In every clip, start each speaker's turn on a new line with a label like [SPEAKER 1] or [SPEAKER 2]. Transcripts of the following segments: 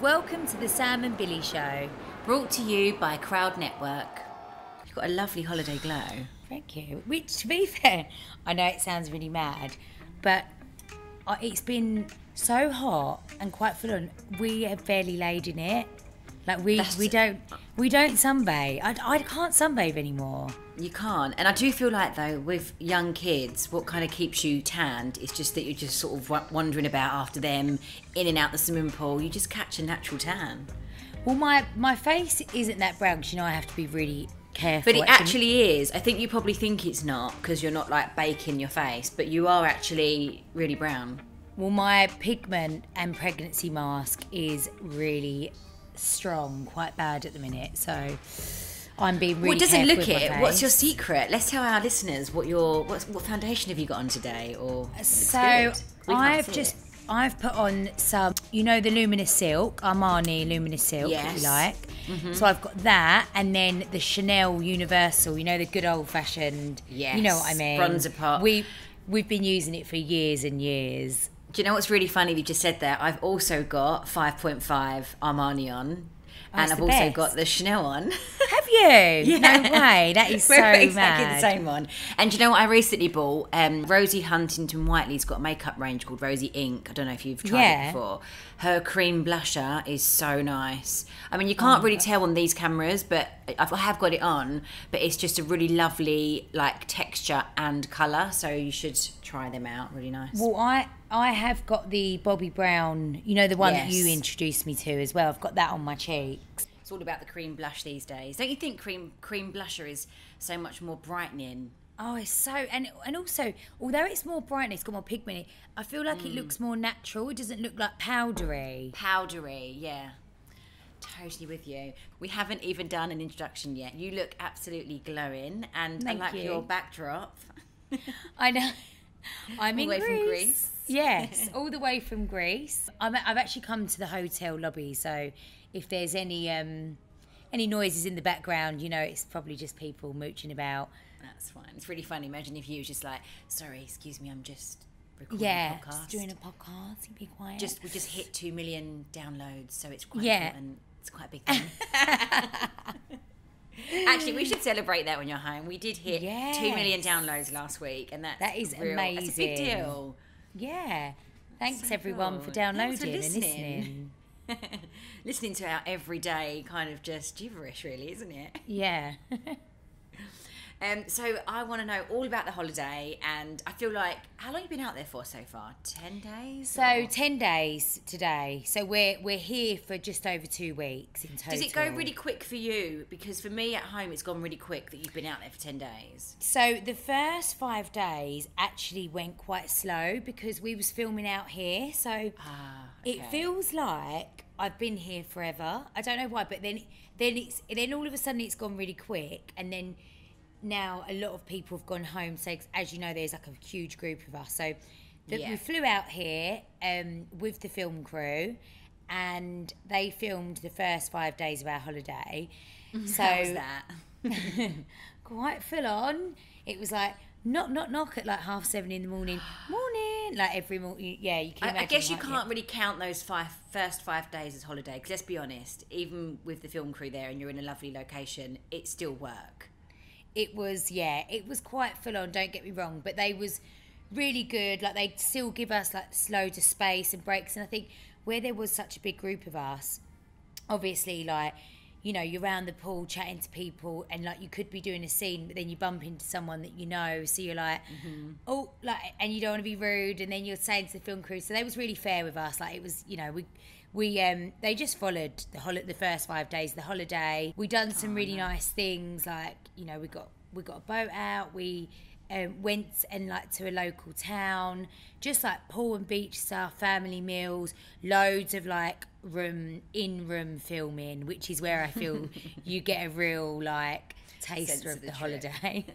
[SPEAKER 1] Welcome to the Sam and Billie Show.
[SPEAKER 2] Brought to you by Crowd Network. You've got a lovely holiday glow.
[SPEAKER 1] Thank you. Which, to be fair, I know it sounds really mad, but uh, it's been so hot and quite full on. We have barely laid in it. Like we
[SPEAKER 2] That's-
[SPEAKER 1] we don't we don't sunbathe. I, I can't sunbathe anymore.
[SPEAKER 2] You can't. And I do feel like, though, with young kids, what kind of keeps you tanned is just that you're just sort of wandering about after them, in and out the swimming pool. You just catch a natural tan.
[SPEAKER 1] Well, my my face isn't that brown because you know I have to be really careful.
[SPEAKER 2] But it actually is. I think you probably think it's not because you're not like baking your face, but you are actually really brown.
[SPEAKER 1] Well, my pigment and pregnancy mask is really strong, quite bad at the minute. So I'm being really.
[SPEAKER 2] well, it doesn't look it. What's your secret? Let's tell our listeners what your what, what foundation have you got on today, or
[SPEAKER 1] So
[SPEAKER 2] good. We can't
[SPEAKER 1] I've just
[SPEAKER 2] it.
[SPEAKER 1] I've put on some, you know, the luminous silk, Armani luminous silk, that you
[SPEAKER 2] Yes. Mm-hmm.
[SPEAKER 1] like. So I've got that, and then the Chanel Universal, you know, the good old fashioned. Yes. You know what I mean?
[SPEAKER 2] bronzer pot.
[SPEAKER 1] We we've been using it for years and years.
[SPEAKER 2] Do you know what's really funny? You just said that. I've also got 5.5 Armani on.
[SPEAKER 1] Oh,
[SPEAKER 2] and I've also
[SPEAKER 1] best.
[SPEAKER 2] got the Chanel on.
[SPEAKER 1] Have you? No way. That is so
[SPEAKER 2] exactly
[SPEAKER 1] mad.
[SPEAKER 2] the same one. And do you know what I recently bought? Um, Rosie Huntington Whiteley's got a makeup range called Rosie Ink. I don't know if you've tried
[SPEAKER 1] Yeah.
[SPEAKER 2] it before. Her cream blusher is so nice. I mean, you can't
[SPEAKER 1] Oh,
[SPEAKER 2] really tell on these cameras, but I've- I have got it on. But it's just a really lovely like texture and colour. So you should try them out. Really nice.
[SPEAKER 1] Well, I I have got the Bobbi Brown, you know, the one that you introduced me to as well. I've got that on my cheeks.
[SPEAKER 2] It's all about the cream blush these days. Don't you think cream cream blusher is so much more brightening?
[SPEAKER 1] Oh, it's so and and also, although it's more bright and it's got more pigment, I feel like
[SPEAKER 2] Mm.
[SPEAKER 1] it looks more natural. It doesn't look like powdery.
[SPEAKER 2] Powdery, yeah. Totally with you. We haven't even done an introduction yet. You look absolutely glowing, and
[SPEAKER 1] Thank
[SPEAKER 2] I like
[SPEAKER 1] you.
[SPEAKER 2] your backdrop.
[SPEAKER 1] I know. I'm
[SPEAKER 2] All
[SPEAKER 1] in Greece.
[SPEAKER 2] from Greece.
[SPEAKER 1] Yes, all the way from Greece. I'm, I've actually come to the hotel lobby, so if there's any um, any noises in the background, you know, it's probably just people mooching about.
[SPEAKER 2] That's fine. It's really funny. Imagine if you was just like, "Sorry, excuse me, I'm just recording
[SPEAKER 1] Yeah,
[SPEAKER 2] a podcast."
[SPEAKER 1] just doing a podcast. You be quiet.
[SPEAKER 2] Just- we just hit two million downloads, so it's quite
[SPEAKER 1] Yeah.
[SPEAKER 2] and It's quite a big thing. Actually, we should celebrate that when you're home. We did hit two million downloads last week, and that's
[SPEAKER 1] That is
[SPEAKER 2] real, That's a big deal.
[SPEAKER 1] yeah. Thanks
[SPEAKER 2] So
[SPEAKER 1] everyone for downloading
[SPEAKER 2] for
[SPEAKER 1] and
[SPEAKER 2] listening.
[SPEAKER 1] listening.
[SPEAKER 2] Listening to our everyday kind of just gibberish, really, isn't it?
[SPEAKER 1] Yeah.
[SPEAKER 2] Um, so I want to know all about the holiday, and I feel like how long have you been out there for so far? Ten days.
[SPEAKER 1] So
[SPEAKER 2] or-
[SPEAKER 1] ten days today. So we're we're here for just over two weeks in total.
[SPEAKER 2] does it go really quick for you? Because for me at home, it's gone really quick that you've been out there for ten days.
[SPEAKER 1] So the first five days actually went quite slow because we was filming out here. So
[SPEAKER 2] Ah,
[SPEAKER 1] it feels like I've been here forever. I don't know why, but then then it's then all of a sudden it's gone really quick, and then now a lot of people have gone home. So as you know, there's like a huge group of us. So that
[SPEAKER 2] Yeah.
[SPEAKER 1] we flew out here um, with the film crew, and they filmed the first five days of our holiday. So
[SPEAKER 2] How was that?
[SPEAKER 1] quite full on. It was like knock knock knock at like half seven in the morning. Morning, like every morning. Yeah, you can.
[SPEAKER 2] I, I guess you
[SPEAKER 1] like,
[SPEAKER 2] can't really count those five first five days as holiday. Because let's be honest, even with the film crew there, and you're in a lovely location, it's still work.
[SPEAKER 1] It was yeah, it was quite full on. Don't get me wrong, but they was really good. Like they still give us like loads of space and breaks. And I think where there was such a big group of us, obviously like you know you're around the pool chatting to people and like you could be doing a scene but then you bump into someone that you know so you're like mm-hmm. oh like and you don't want to be rude and then you're saying to the film crew so they was really fair with us like it was you know we we um they just followed the hol- the first five days of the holiday. We done some really nice things like you know we got we got a boat out. We um, went and like to a local town, just like pool and beach stuff, family meals, loads of like room in room filming, which is where I feel you get a real like taster
[SPEAKER 2] of
[SPEAKER 1] of
[SPEAKER 2] the
[SPEAKER 1] the, holiday.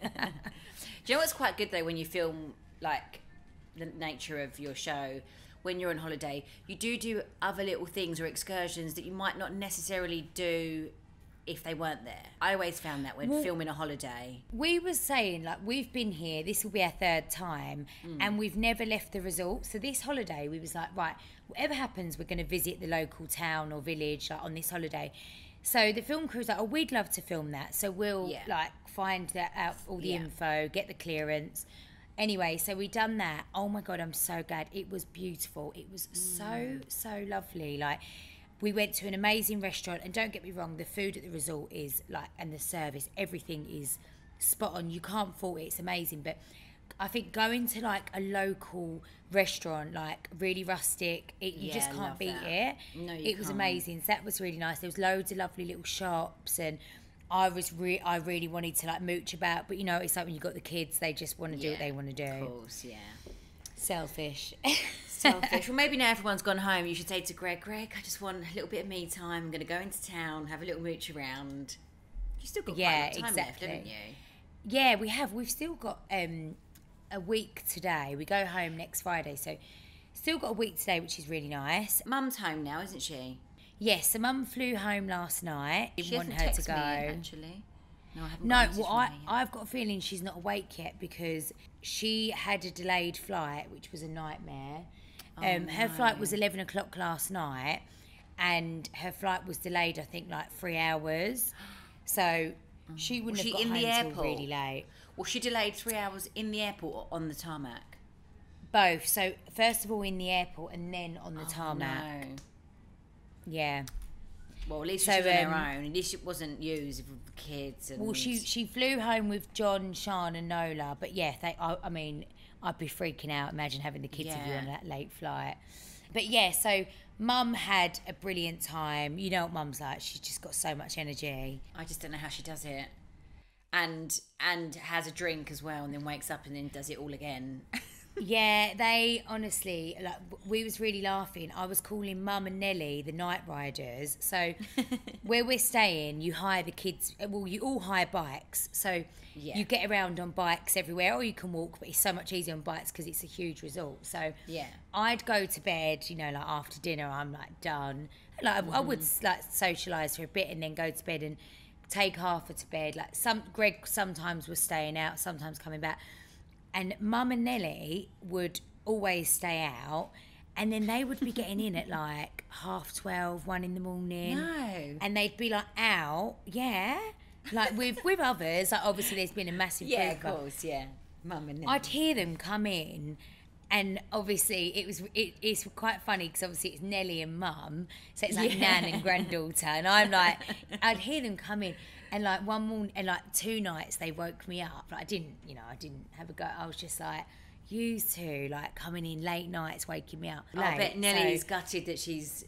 [SPEAKER 2] Do you know what's quite good though when you film like the nature of your show? When you're on holiday, you do do other little things or excursions that you might not necessarily do if they weren't there. I always found that when
[SPEAKER 1] Well-
[SPEAKER 2] filming a holiday.
[SPEAKER 1] we were saying like we've been here this will be our third time mm. and we've never left the resort so this holiday we was like right whatever happens we're going to visit the local town or village like on this holiday so the film crew's like oh we'd love to film that so we'll
[SPEAKER 2] Yeah.
[SPEAKER 1] like find that out all the
[SPEAKER 2] Yeah.
[SPEAKER 1] info get the clearance anyway so we done that. Oh my god i'm so glad. It was beautiful. It was so mm. so lovely. Like we went to an amazing restaurant and don't get me wrong the food at the resort is like and the service everything is spot on. You can't fault it. It's amazing. But i think going to like a local restaurant like really rustic it, you just can't beat
[SPEAKER 2] that.
[SPEAKER 1] it.
[SPEAKER 2] No, you
[SPEAKER 1] it was
[SPEAKER 2] can't.
[SPEAKER 1] amazing. So that was really nice. There was loads of lovely little shops and I was re- I really wanted to like mooch about, but you know, it's like when you've got the kids, they just want to do what they want to do.
[SPEAKER 2] Of course, yeah.
[SPEAKER 1] Selfish.
[SPEAKER 2] Selfish. well, maybe now everyone's gone home, you should say to Greg, Greg, I just want a little bit of me time. I'm going to go into town, have a little mooch around. You still got
[SPEAKER 1] Yeah,
[SPEAKER 2] quite a lot of time
[SPEAKER 1] exactly.
[SPEAKER 2] left, haven't you?
[SPEAKER 1] Yeah, we have. We've still got um, a week today. We go home next Friday, so still got a week today, which is really nice.
[SPEAKER 2] Mum's home now, isn't she?
[SPEAKER 1] Yes, so Mum flew home last night. Didn't
[SPEAKER 2] She
[SPEAKER 1] want her to go.
[SPEAKER 2] me, actually. No, I haven't
[SPEAKER 1] No, well, I. I've got a feeling she's not awake yet because she had a delayed flight, which was a nightmare. Um, Her flight was 11 o'clock last night, and her flight was delayed, I think, like three hours. So she wouldn't
[SPEAKER 2] Was
[SPEAKER 1] have
[SPEAKER 2] she
[SPEAKER 1] got
[SPEAKER 2] in
[SPEAKER 1] home
[SPEAKER 2] the airport?
[SPEAKER 1] really late.
[SPEAKER 2] Well, she delayed three hours in the airport or on the tarmac.
[SPEAKER 1] Both. So, first of all, in the airport and then on the tarmac.
[SPEAKER 2] Oh, No.
[SPEAKER 1] Yeah.
[SPEAKER 2] Well, at least
[SPEAKER 1] So,
[SPEAKER 2] she was on her
[SPEAKER 1] um,
[SPEAKER 2] own. At least it wasn't used with the kids. And
[SPEAKER 1] Well, she she flew home with John, Sean, and Nola. But yeah, they. I, I mean, I'd be freaking out. Imagine having the kids with you
[SPEAKER 2] Yeah.
[SPEAKER 1] on that late flight. But yeah, so Mum had a brilliant time. You know what Mum's like? She's just got so much energy.
[SPEAKER 2] I just don't know how she does it. And and has a drink as well, and then wakes up and then does it all again.
[SPEAKER 1] Yeah, they honestly like we was really laughing. I was calling Mum and Nelly the night riders. So where we're staying, you hire the kids. Uh, well, you all hire bikes, so
[SPEAKER 2] Yeah.
[SPEAKER 1] you get around on bikes everywhere, or you can walk. But it's so much easier on bikes because it's a huge resort. So
[SPEAKER 2] Yeah.
[SPEAKER 1] I'd go to bed. You know, like after dinner, I'm like done. Like I would mm. like socialise for a bit and then go to bed and take Harper to bed. Like some Greg sometimes was staying out, sometimes coming back and mum and Nelly would always stay out and then they would be getting in at like half 12 one in the morning
[SPEAKER 2] No.
[SPEAKER 1] and they'd be like out yeah like with with others like obviously there's been a massive
[SPEAKER 2] Yeah, of- course, yeah. Mum and Nelly.
[SPEAKER 1] I'd hear them come in, and obviously it was it, it's quite funny because obviously it's Nelly and Mum, so it's like
[SPEAKER 2] Yeah.
[SPEAKER 1] Nan and granddaughter, and I'm like, I'd hear them come in, and like one morning and like two nights they woke me up. Like I didn't, you know, I didn't have a go. I was just like. you two, like coming in late nights, waking me up.
[SPEAKER 2] Oh, I
[SPEAKER 1] late,
[SPEAKER 2] bet Nelly's
[SPEAKER 1] so-
[SPEAKER 2] gutted that she's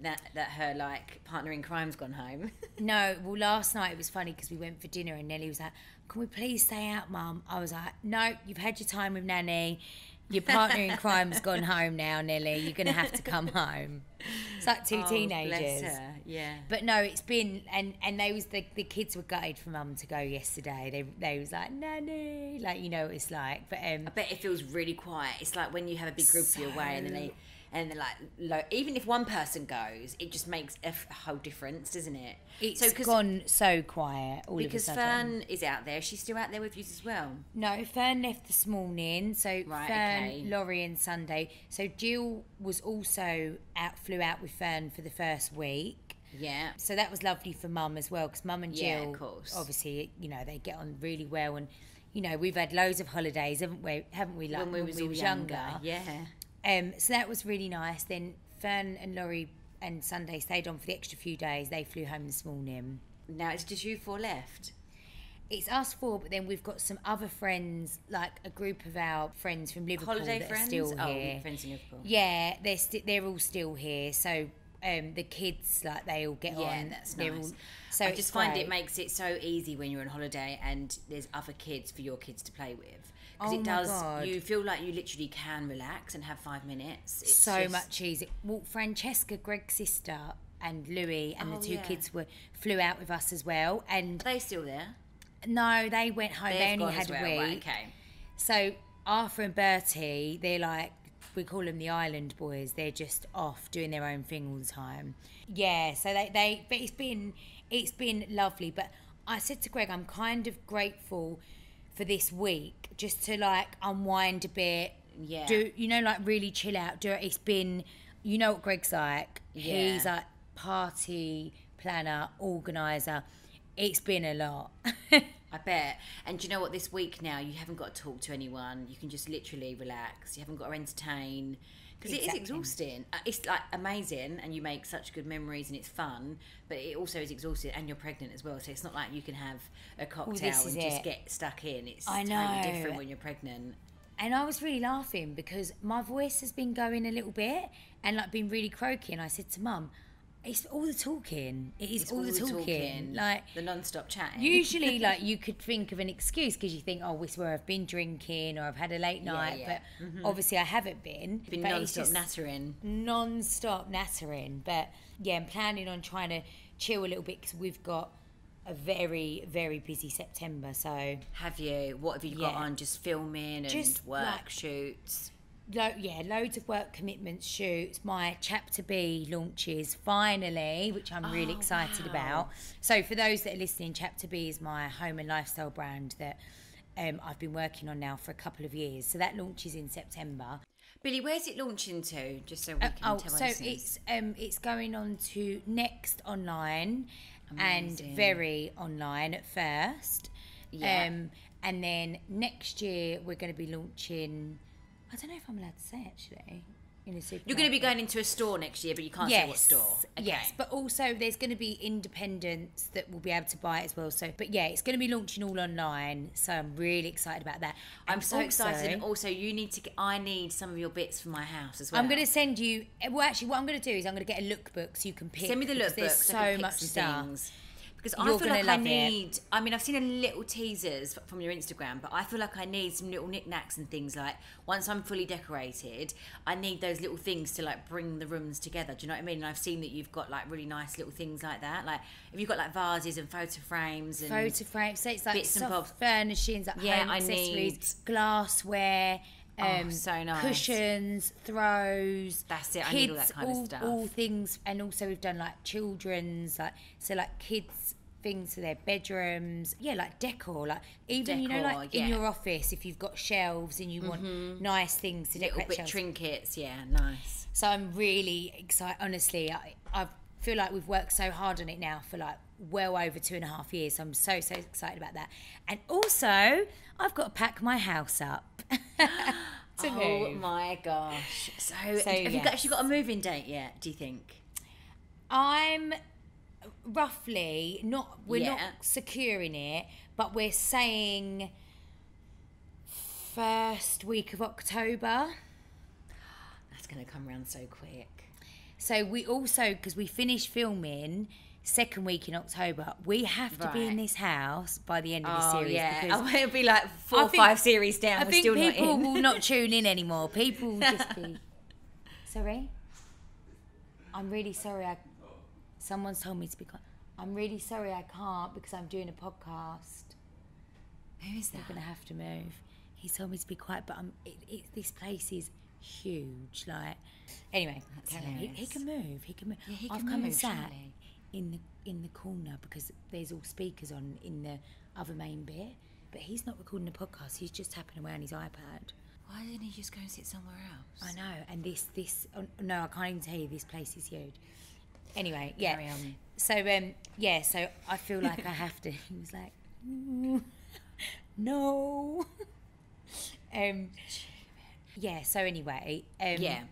[SPEAKER 2] that that her like partner in crime's gone home.
[SPEAKER 1] No, well, last night it was funny because we went for dinner and Nelly was like, "Can we please stay out, Mum?" I was like, "No, you've had your time with Nanny. Your partner in crime's gone home now, Nelly. You're gonna have to come home." It's like two
[SPEAKER 2] Oh,
[SPEAKER 1] teenagers.
[SPEAKER 2] Yeah.
[SPEAKER 1] But no, it's been and and they was the the kids were gutted for Mum to go yesterday. They they was like Nanny, like you know what it's like. But um,
[SPEAKER 2] I bet it feels really quiet. It's like when you have a big group
[SPEAKER 1] So-
[SPEAKER 2] away and then they and then like lo- even if one person goes, it just makes a, f- whole difference, doesn't it?
[SPEAKER 1] it's
[SPEAKER 2] so
[SPEAKER 1] gone so quiet all
[SPEAKER 2] because
[SPEAKER 1] of a sudden.
[SPEAKER 2] Fern is out there. She's still out there with you as well.
[SPEAKER 1] No, Fern left this morning. So
[SPEAKER 2] Right,
[SPEAKER 1] Fern,
[SPEAKER 2] okay.
[SPEAKER 1] Laurie, and Sunday. So Jill was also out, flew out with Fern for the first week.
[SPEAKER 2] Yeah.
[SPEAKER 1] So that was lovely for Mum as well, because Mum and
[SPEAKER 2] Yeah,
[SPEAKER 1] Jill,
[SPEAKER 2] of course.
[SPEAKER 1] obviously, you know, they get on really well, and you know, we've had loads of holidays, haven't we? Haven't we? Like
[SPEAKER 2] when we was all younger. Yeah.
[SPEAKER 1] Um, so that was really nice. Then Fern and Laurie and Sunday stayed on for the extra few days. They flew home this morning.
[SPEAKER 2] Now it's just you four left.
[SPEAKER 1] It's us four, but then we've got some other friends, like a group of our friends from Liverpool
[SPEAKER 2] Holiday
[SPEAKER 1] that
[SPEAKER 2] friends.
[SPEAKER 1] are still
[SPEAKER 2] oh,
[SPEAKER 1] here.
[SPEAKER 2] friends in Liverpool.
[SPEAKER 1] Yeah, they're sti- they're all still here. So um, the kids, like they all get
[SPEAKER 2] Yeah,
[SPEAKER 1] on.
[SPEAKER 2] that's
[SPEAKER 1] They're
[SPEAKER 2] nice.
[SPEAKER 1] all- so
[SPEAKER 2] I just find
[SPEAKER 1] great.
[SPEAKER 2] it makes it so easy when you're on holiday and there's other kids for your kids to play with. Because
[SPEAKER 1] Oh
[SPEAKER 2] it does,
[SPEAKER 1] God.
[SPEAKER 2] you feel like you literally can relax and have five minutes. It's
[SPEAKER 1] so
[SPEAKER 2] just-
[SPEAKER 1] much easier. Well, Francesca, Greg's sister, and Louis and
[SPEAKER 2] Oh,
[SPEAKER 1] the two
[SPEAKER 2] yeah.
[SPEAKER 1] kids were flew out with us as well. And
[SPEAKER 2] Are they still there?
[SPEAKER 1] no, they went home. they
[SPEAKER 2] They've
[SPEAKER 1] only had a
[SPEAKER 2] well,
[SPEAKER 1] week.
[SPEAKER 2] right, okay.
[SPEAKER 1] So Arthur and Bertie, they're like we call them the island boys. They're just off doing their own thing all the time. Yeah, so they, they but it's been it's been lovely. But I said to Greg, I'm kind of grateful for this week just to like unwind a bit.
[SPEAKER 2] Yeah.
[SPEAKER 1] Do you know like really chill out? Do it. It's been you know what Greg's like.
[SPEAKER 2] Yeah.
[SPEAKER 1] He's like party planner, organizer. It's been a lot.
[SPEAKER 2] I bet. And you know what? This week now, you haven't got to talk to anyone. You can just literally relax. You haven't got to entertain. Because it is exhausting. Uh, It's like amazing, and you make such good memories, and it's fun. But it also is exhausting, and you're pregnant as well. So it's not like you can have a cocktail
[SPEAKER 1] this
[SPEAKER 2] and just
[SPEAKER 1] it.
[SPEAKER 2] get stuck in. It's
[SPEAKER 1] I know.
[SPEAKER 2] totally different when you're pregnant.
[SPEAKER 1] And I was really laughing because my voice has been going a little bit and like been really croaky. And I said to mum, it's all the talking. It is
[SPEAKER 2] It's
[SPEAKER 1] all, the talking. Like,
[SPEAKER 2] the non-stop chatting.
[SPEAKER 1] usually, like, you could think of an excuse because you think, oh, this is where I've been drinking or I've had a late night.
[SPEAKER 2] yeah. Mm-hmm.
[SPEAKER 1] But obviously, I haven't been.
[SPEAKER 2] been non-stop nattering.
[SPEAKER 1] non-stop nattering. But yeah, I'm planning on trying to chill a little bit because we've got a very, very busy September. So
[SPEAKER 2] Have you? What have you got on? Just filming and
[SPEAKER 1] Just,
[SPEAKER 2] work
[SPEAKER 1] like-
[SPEAKER 2] shoots.
[SPEAKER 1] Lo- yeah, loads of work commitments, shoots. My chapter B launches finally, which I'm really
[SPEAKER 2] Oh,
[SPEAKER 1] excited
[SPEAKER 2] wow.
[SPEAKER 1] about. So, for those that are listening, chapter B is my home and lifestyle brand that um, I've been working on now for a couple of years. So that launches in September.
[SPEAKER 2] Billie, where's it launching to? Just so we
[SPEAKER 1] Uh,
[SPEAKER 2] can
[SPEAKER 1] oh,
[SPEAKER 2] tell
[SPEAKER 1] so it's um, it's going on to next online
[SPEAKER 2] Amazing.
[SPEAKER 1] and very online at first.
[SPEAKER 2] Yeah.
[SPEAKER 1] Um, and then next year we're going to be launching. I don't know if I'm allowed to say actually. In a supermarket.
[SPEAKER 2] You're going to be going into a store next year, but you can't say what store. Okay.
[SPEAKER 1] Yes, but also there's going to be independents that will be able to buy it as well. So, but yeah, it's going to be launching all online. So I'm really excited about that.
[SPEAKER 2] I'm
[SPEAKER 1] And
[SPEAKER 2] so
[SPEAKER 1] also-
[SPEAKER 2] excited. And also, you need to. Get, I need some of your bits for my house as well.
[SPEAKER 1] I'm going to send you. Eh, well, actually, what I'm going to do is I'm going to get a lookbook so you can pick.
[SPEAKER 2] send me the lookbook.
[SPEAKER 1] There's
[SPEAKER 2] so,
[SPEAKER 1] so
[SPEAKER 2] I can pick
[SPEAKER 1] much
[SPEAKER 2] things. Because I feel like I
[SPEAKER 1] love it.
[SPEAKER 2] need. I mean, I've seen a little teasers from your Instagram, but I feel like I need some little knickknacks and things. Like once I'm fully decorated, I need those little things to like bring the rooms together. Do you know what I mean? And I've seen that you've got like really nice little things like that. Like if you've got like vases and photo frames and
[SPEAKER 1] photo frames. So it's like
[SPEAKER 2] Bits and bobs.
[SPEAKER 1] furnishings, like
[SPEAKER 2] Yeah,
[SPEAKER 1] home
[SPEAKER 2] I
[SPEAKER 1] accessories,
[SPEAKER 2] need-
[SPEAKER 1] glassware.
[SPEAKER 2] Oh,
[SPEAKER 1] Um,
[SPEAKER 2] so nice.
[SPEAKER 1] Cushions, throws.
[SPEAKER 2] That's it, I need all that kind of stuff.
[SPEAKER 1] All things, and also we've done like children's, like so like kids things for their bedrooms. Yeah, like decor, like even you know like
[SPEAKER 2] yeah. Mm-hmm.
[SPEAKER 1] in your office if you've got shelves and you want nice things to
[SPEAKER 2] little
[SPEAKER 1] decorate
[SPEAKER 2] bit
[SPEAKER 1] shelves.
[SPEAKER 2] trinkets. Yeah, nice.
[SPEAKER 1] So I'm really excited. Honestly, I, I feel like we've worked so hard on it now for like well over two and a half years. So I'm so so excited about that. And also, I've got to pack my house up
[SPEAKER 2] Oh
[SPEAKER 1] move.
[SPEAKER 2] my gosh! So,
[SPEAKER 1] So,
[SPEAKER 2] have you actually got a moving date yet? Do you think?
[SPEAKER 1] I'm roughly not. We're not securing it, but we're saying first week of October.
[SPEAKER 2] That's going to come around so quick.
[SPEAKER 1] So we also, because we finished filming second week in October, we have to be in this house by the end of the
[SPEAKER 2] Oh
[SPEAKER 1] series.
[SPEAKER 2] yeah,
[SPEAKER 1] because
[SPEAKER 2] oh, it'll be like four
[SPEAKER 1] I
[SPEAKER 2] or
[SPEAKER 1] think-
[SPEAKER 2] five series down.
[SPEAKER 1] I
[SPEAKER 2] we're
[SPEAKER 1] think
[SPEAKER 2] still
[SPEAKER 1] people
[SPEAKER 2] not in.
[SPEAKER 1] will not tune in anymore. People will just be. Sorry? I'm really sorry. I, someone's told me to be quiet. I'm really sorry I can't because I'm doing a podcast.
[SPEAKER 2] Who is that?
[SPEAKER 1] I'm going to have to move. He told me to be quiet, but I'm, it, it, this place is huge. Like, anyway, he, he can move. He can move.
[SPEAKER 2] Yeah, he
[SPEAKER 1] I've
[SPEAKER 2] can
[SPEAKER 1] come and
[SPEAKER 2] move,
[SPEAKER 1] sat
[SPEAKER 2] surely.
[SPEAKER 1] In the in the corner because there's all speakers on in the other main bit. But he's not recording the podcast. He's just tapping away on his iPad.
[SPEAKER 2] Why didn't he just go and sit somewhere else?
[SPEAKER 1] I know. And this this oh, no, I can't even tell you. This place is huge. Anyway, yeah. So um, yeah. So I feel like I have to. He was like, "Mm, no. um. Yeah. So anyway. Um,
[SPEAKER 2] Yeah,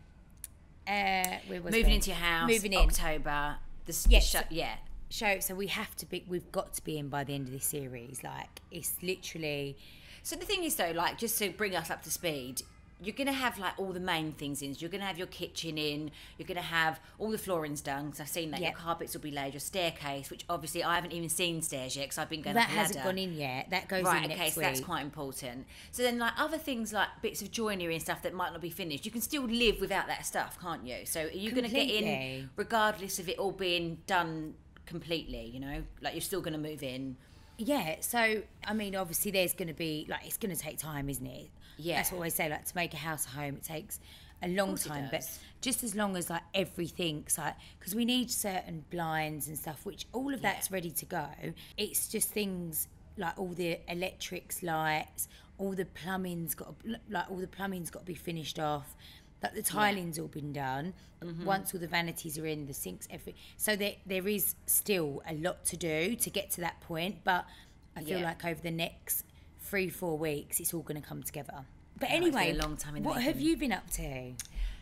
[SPEAKER 1] Uh,
[SPEAKER 2] moving
[SPEAKER 1] I?
[SPEAKER 2] into your house.
[SPEAKER 1] Moving in.
[SPEAKER 2] October. The, s- the
[SPEAKER 1] Yes.
[SPEAKER 2] sho- yeah.
[SPEAKER 1] Show. So we have to be. We've got to be in by the end of this series. Like it's literally.
[SPEAKER 2] So the thing is, though, like just to bring us up to speed, you're gonna have like all the main things in. So you're gonna have your kitchen in. You're gonna have all the floorings done. Because I've seen that
[SPEAKER 1] Yep.
[SPEAKER 2] your carpets will be laid. Your staircase, which obviously I haven't even seen stairs yet because I've been going
[SPEAKER 1] That
[SPEAKER 2] up
[SPEAKER 1] hasn't
[SPEAKER 2] ladder.
[SPEAKER 1] gone in yet. That goes
[SPEAKER 2] Right,
[SPEAKER 1] in
[SPEAKER 2] okay, so that's quite important. So then, like other things like bits of joinery and stuff that might not be finished, you can still live without that stuff, can't you? So are you going to get in regardless of it all being done completely? You know, like you're still going to move in.
[SPEAKER 1] Yeah, so I mean, obviously, there's going to be like it's going to take time, isn't it?
[SPEAKER 2] Yeah.
[SPEAKER 1] that's what I always say. Like to make a house a home, it takes a long time, but just as long as like everything's like because we need certain blinds and stuff, which all of that's ready to go. It's just things like all the electrics, lights, all the plumbing's got like all the plumbing's got to be finished off. Like the tiling's all been done.
[SPEAKER 2] Mm-hmm.
[SPEAKER 1] Once all the vanities are in, the sinks, every so there there is still a lot to do to get to that point. But I feel
[SPEAKER 2] Yeah.
[SPEAKER 1] like over the next three four weeks, it's all going to come together. But anyway,
[SPEAKER 2] a long time in the
[SPEAKER 1] what have you been up to?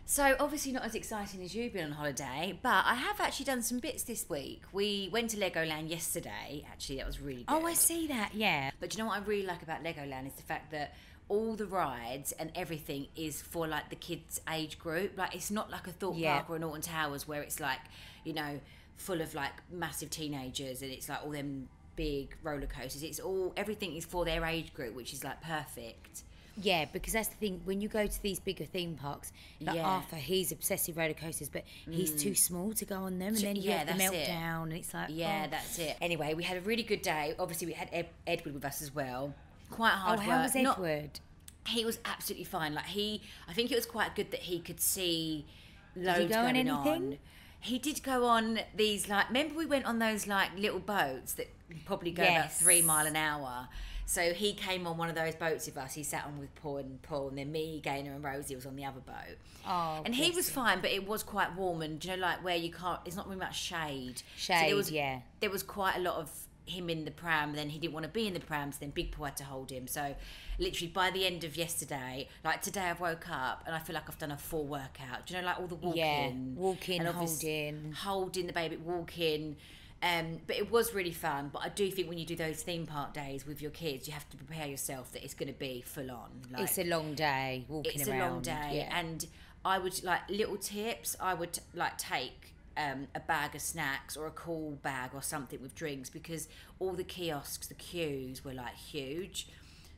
[SPEAKER 2] So obviously not as exciting as you've been on holiday, but I have actually done some bits this week. We went to Legoland yesterday. Actually, that was really good.
[SPEAKER 1] Oh, I see that. Yeah.
[SPEAKER 2] But do you know what I really like about Legoland is the fact that all the rides and everything is for like the kids' age group. Like it's not like a Thorpe
[SPEAKER 1] Yeah.
[SPEAKER 2] Park or an Alton Towers where it's like you know full of like massive teenagers and it's like all them big roller coasters. It's all everything is for their age group, which is like perfect.
[SPEAKER 1] Yeah, because that's the thing. When you go to these bigger theme parks, like
[SPEAKER 2] Yeah.
[SPEAKER 1] Arthur, he's obsessive roller coasters, but he's too mm. small to go on them, and then you
[SPEAKER 2] yeah,
[SPEAKER 1] have the
[SPEAKER 2] that's it.
[SPEAKER 1] meltdown, and it's like,
[SPEAKER 2] Yeah,
[SPEAKER 1] oh.
[SPEAKER 2] that's it. Anyway, we had a really good day. Obviously, we had Ed- Edward with us as well. Quite oh, hard
[SPEAKER 1] Oh, how
[SPEAKER 2] work.
[SPEAKER 1] was
[SPEAKER 2] Not-
[SPEAKER 1] Edward?
[SPEAKER 2] he was absolutely fine. Like he, I think it was quite good that he could see loads
[SPEAKER 1] on
[SPEAKER 2] going
[SPEAKER 1] anything?
[SPEAKER 2] He did go on these like. Remember we went on those like little boats that probably go about three mile an hour. So he came on one of those boats with us. He sat on with Paul and Paul, and then me, Gaynor, and Rosie was on the other boat.
[SPEAKER 1] Oh,
[SPEAKER 2] and he was fine, but it was quite warm, and you know, like where you can't. It's not really much shade. so
[SPEAKER 1] Shade,
[SPEAKER 2] there was,
[SPEAKER 1] yeah.
[SPEAKER 2] There was quite a lot of him in the pram. Then he didn't want to be in the pram, so then Big Paul had to hold him. So literally by the end of yesterday, like today, I woke up and I feel like I've done a full workout. Do you know, like all the walking,
[SPEAKER 1] Yeah, walking,
[SPEAKER 2] and
[SPEAKER 1] holding.
[SPEAKER 2] holding the baby, walking. Um, but it was really fun. But I do think when you do those theme park days with your kids, you have to prepare yourself that it's going to be full on. Like,
[SPEAKER 1] It's a long day walking
[SPEAKER 2] it's
[SPEAKER 1] around.
[SPEAKER 2] It's a long day
[SPEAKER 1] yeah.
[SPEAKER 2] and i would like little tips i would like take um, a bag of snacks or a cool bag or something with drinks because all the kiosks the queues were like huge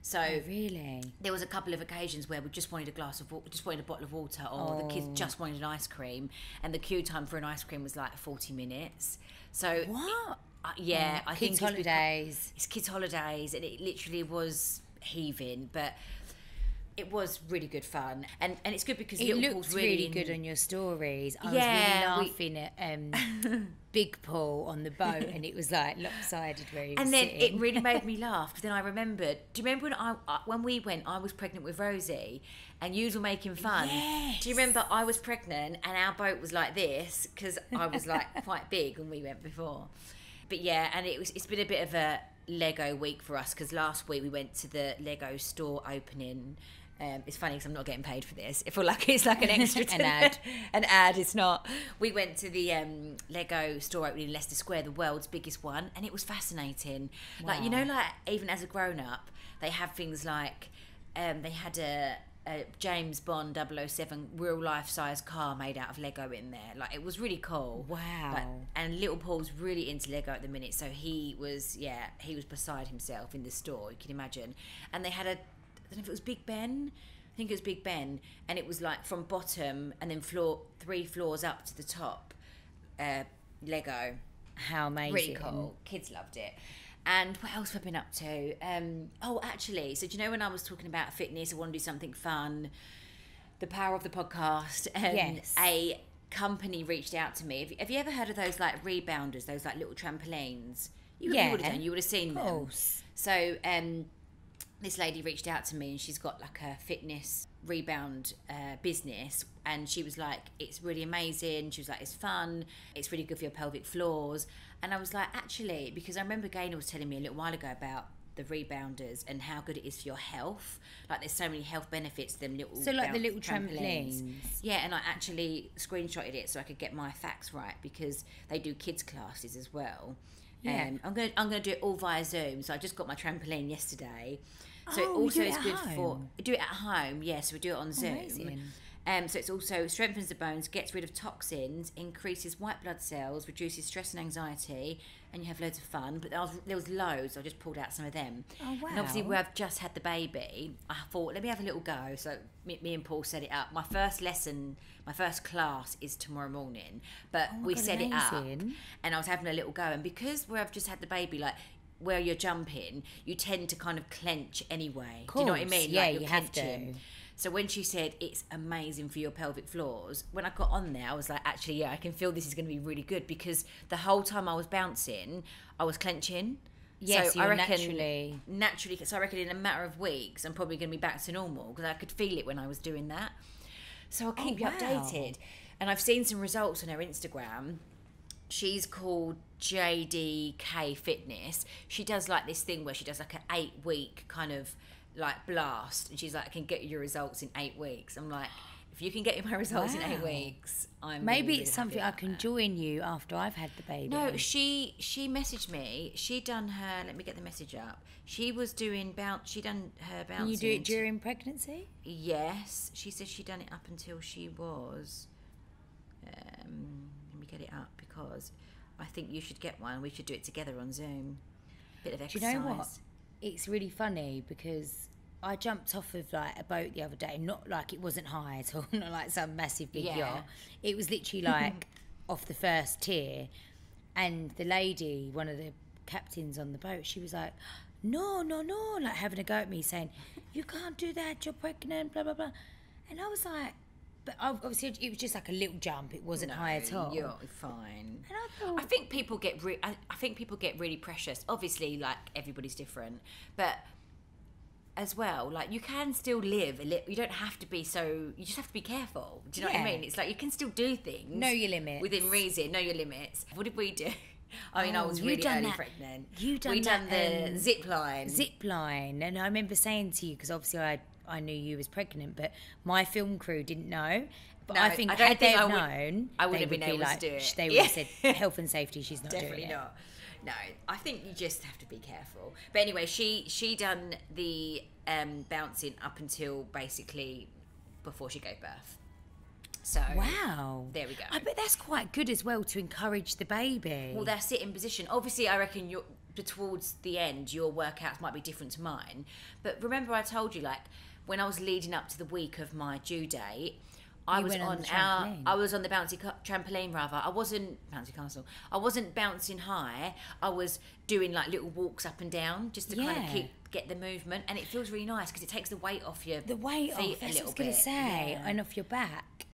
[SPEAKER 2] so
[SPEAKER 1] Oh, really?
[SPEAKER 2] there was a couple of occasions where we just wanted a glass of water, just wanted a bottle of water, or the kids
[SPEAKER 1] Oh.
[SPEAKER 2] just wanted an ice cream, and the queue time for an ice cream was like forty minutes. So
[SPEAKER 1] What?
[SPEAKER 2] uh, yeah, I think
[SPEAKER 1] Kids'
[SPEAKER 2] it's become-
[SPEAKER 1] holidays.
[SPEAKER 2] it's kids' holidays, and it literally was heaving, but it was really good fun, and and it's good because
[SPEAKER 1] It looked really,
[SPEAKER 2] really,
[SPEAKER 1] good on your stories. I
[SPEAKER 2] Yeah, we-
[SPEAKER 1] was really laughing at um, Big Paul on the boat, and it was like lopsided where he
[SPEAKER 2] And then
[SPEAKER 1] sitting.
[SPEAKER 2] it really made me laugh. 'cause then I remembered. Do you remember when I I- when we went? I was pregnant with Rosie, and you were making fun. Do you remember I was pregnant and our boat was like this because I was like quite big when we went before. But yeah, and it was. It's been a bit of a Lego week for us because last week we went to the Lego store opening. Um, it's funny because I'm not getting paid for this. I feel like it's like an extra
[SPEAKER 1] An ad.
[SPEAKER 2] an ad. It's not. We went to the um, Lego store opening in Leicester Square, the world's biggest one, and it was fascinating. Like you know, like even as a grown up, they have things like um, they had a, a James Bond 007 real life size car made out of Lego in there. Like it was really cool.
[SPEAKER 1] Wow.
[SPEAKER 2] Like, and little Paul's really into Lego at the minute, so he was yeah he was beside himself in the store. You can imagine, and they had a don't know if it was Big Ben. I think it was Big Ben, and it was like from bottom and then floor three floors up to the top. Uh, Lego,
[SPEAKER 1] How amazing.
[SPEAKER 2] really cool. Kids loved it. And what else have I been up to? Um, oh, actually, so do you know when I was talking about fitness, I want to do something fun. The power of the podcast. Um,
[SPEAKER 1] Yes.
[SPEAKER 2] A company reached out to me. Have you, have you ever heard of those like rebounders? Those like little trampolines. You,
[SPEAKER 1] Yeah.
[SPEAKER 2] you would have done. You would have seen
[SPEAKER 1] Of
[SPEAKER 2] them. So um, this lady reached out to me and she's got like a fitness rebound uh, business and she was like it's really amazing she was like it's fun it's really good for your pelvic floors and i was like actually because i remember gaynor was telling me a little while ago about the rebounders and how good it is for your health like there's so many health benefits to them little
[SPEAKER 1] So like the little trampolines.
[SPEAKER 2] yeah, and I actually screenshotted it so I could get my facts right because they do kids classes as well.
[SPEAKER 1] Yeah.
[SPEAKER 2] Um, I'm gonna I'm gonna do it all via Zoom. So I just got my trampoline yesterday. So
[SPEAKER 1] Oh,
[SPEAKER 2] it also is good for do it at home. Yes, we do it on Zoom.
[SPEAKER 1] amazing.
[SPEAKER 2] Um, so it's also strengthens the bones, gets rid of toxins, increases white blood cells, reduces stress and anxiety, and you have loads of fun. But there was, there was loads. I just pulled out some of them.
[SPEAKER 1] Oh, wow!
[SPEAKER 2] And obviously, where I've just had the baby, I thought let me have a little go. So me, me and Paul set it up. My first lesson, my first class is tomorrow morning, but
[SPEAKER 1] Oh
[SPEAKER 2] we
[SPEAKER 1] God,
[SPEAKER 2] set it up, and I was having a little go. And because where I've just had the baby, like. Where you're jumping, you tend to kind of clench anyway. Do you know what I mean?
[SPEAKER 1] yeah,
[SPEAKER 2] you're
[SPEAKER 1] you have to.
[SPEAKER 2] So when she said it's amazing for your pelvic floors, when I got on there, I was like, actually, yeah, I can feel this is going to be really good because the whole time I was bouncing, I was clenching.
[SPEAKER 1] Yes,
[SPEAKER 2] so I reckon
[SPEAKER 1] naturally-
[SPEAKER 2] naturally. So I reckon in a matter of weeks, I'm probably going to be back to normal because I could feel it when I was doing that. So I'll oh, keep you
[SPEAKER 1] Oh, wow.
[SPEAKER 2] updated. And I've seen some results on her Instagram. She's called JDK Fitness. She does like this thing where she does like an eight week kind of like blast, and she's like, "I can get you your results in eight weeks." I'm like, if you can get my results in eight weeks, I'm
[SPEAKER 1] Maybe
[SPEAKER 2] really,
[SPEAKER 1] it's something I can
[SPEAKER 2] that.
[SPEAKER 1] join you after I've had the baby.
[SPEAKER 2] No, she she messaged me. She done her. Let me get the message up. She was doing bounce. She done her bouncing.
[SPEAKER 1] Can you do it during pregnancy?
[SPEAKER 2] Yes, she said she done it up until she was. Um, let me get it up because I think you should get one. We should do it together on Zoom. Bit of
[SPEAKER 1] Do
[SPEAKER 2] exercise.
[SPEAKER 1] you know what? It's really funny because I jumped off of like a boat the other day. Not like it wasn't high at all, not like some massive big
[SPEAKER 2] Yeah.
[SPEAKER 1] yacht. It was literally like off the first tier, and the lady, one of the captains on the boat, she was like, "No, no, no!" Like having a go at me, saying, "You can't do that. You're pregnant." Blah blah blah. And I was like, "But obviously it was just like a little jump. It wasn't high at all."
[SPEAKER 2] You're fine.
[SPEAKER 1] And I thought,
[SPEAKER 2] I think people get re- I, I think people get really precious. Obviously, like everybody's different, but as well, like you can still live a little. You don't have to be so. You just have to be careful. Do you know what I mean? It's like you can still do things.
[SPEAKER 1] Know your limits.
[SPEAKER 2] within reason. Know your limits. What did we do? I mean, I
[SPEAKER 1] Oh,
[SPEAKER 2] was really
[SPEAKER 1] done
[SPEAKER 2] early
[SPEAKER 1] that-
[SPEAKER 2] pregnant.
[SPEAKER 1] you done
[SPEAKER 2] we done
[SPEAKER 1] that,
[SPEAKER 2] the
[SPEAKER 1] um,
[SPEAKER 2] zip line.
[SPEAKER 1] zip line and i remember saying to you because obviously i i knew you was pregnant but my film crew didn't know but
[SPEAKER 2] No,
[SPEAKER 1] i think
[SPEAKER 2] I
[SPEAKER 1] had
[SPEAKER 2] think
[SPEAKER 1] they
[SPEAKER 2] I would-
[SPEAKER 1] known
[SPEAKER 2] I wouldn't have been
[SPEAKER 1] would be
[SPEAKER 2] able to
[SPEAKER 1] like,
[SPEAKER 2] do it.
[SPEAKER 1] they would
[SPEAKER 2] Yeah.
[SPEAKER 1] have said health and safety she's not
[SPEAKER 2] Definitely
[SPEAKER 1] doing it
[SPEAKER 2] not. No, I think you just have to be careful. But anyway, she she done the um, bouncing up until basically before she gave birth. So
[SPEAKER 1] wow
[SPEAKER 2] There we go.
[SPEAKER 1] i bet that's quite good as well to encourage the baby
[SPEAKER 2] Well, their sitting position. Obviously, I reckon you're towards the end, your workouts might be different to mine. But remember, I told you like when I was leading up to the week of my due date. I
[SPEAKER 1] You
[SPEAKER 2] was
[SPEAKER 1] on
[SPEAKER 2] on our. I was on the bouncy ca- trampoline rather. I wasn't bouncy castle. I wasn't bouncing high. I was doing like little walks up and down just to kind of keep get the movement, and it feels really nice because it takes the weight off your
[SPEAKER 1] the weight
[SPEAKER 2] feet
[SPEAKER 1] off
[SPEAKER 2] a little
[SPEAKER 1] what i was going to say
[SPEAKER 2] Yeah.
[SPEAKER 1] and off your back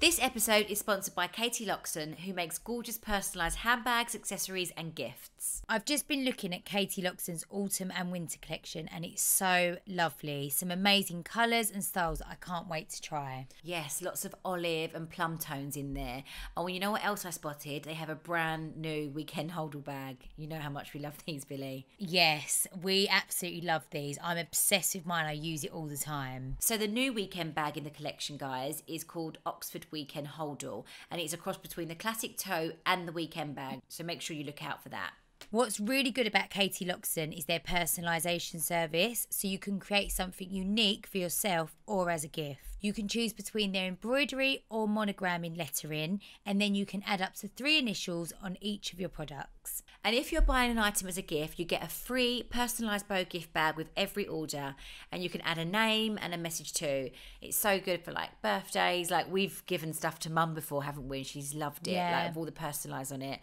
[SPEAKER 2] This episode is sponsored by Katie Loxton, who makes gorgeous personalised handbags, accessories, and gifts.
[SPEAKER 1] I've just been looking at Katie Loxton's autumn and winter collection and it's so lovely. Some amazing colours and styles I can't wait to try.
[SPEAKER 2] Yes, lots of olive and plum tones in there. Oh, you know what else I spotted? They have a brand new weekend holdall bag. You know how much we love these, Billie.
[SPEAKER 1] Yes, we absolutely love these. I'm obsessed with mine. I use it all the time.
[SPEAKER 2] So the new weekend bag in the collection, guys, is called Oxford Weekend Holdall, and it's a cross between the classic toe and the weekend bag. So make sure you look out for that.
[SPEAKER 1] What's really good about Katie Loxton is their personalisation service, so you can create something unique for yourself or as a gift. You can choose between their embroidery or monogram in lettering, and then you can add up to three initials on each of your products.
[SPEAKER 2] And if you're buying an item as a gift, you get a free personalised bow gift bag with every order, and you can add a name and a message too. It's so good for like birthdays. Like we've given stuff to mum before, haven't we? She's loved it.
[SPEAKER 1] Yeah.
[SPEAKER 2] Like all the personalised on it,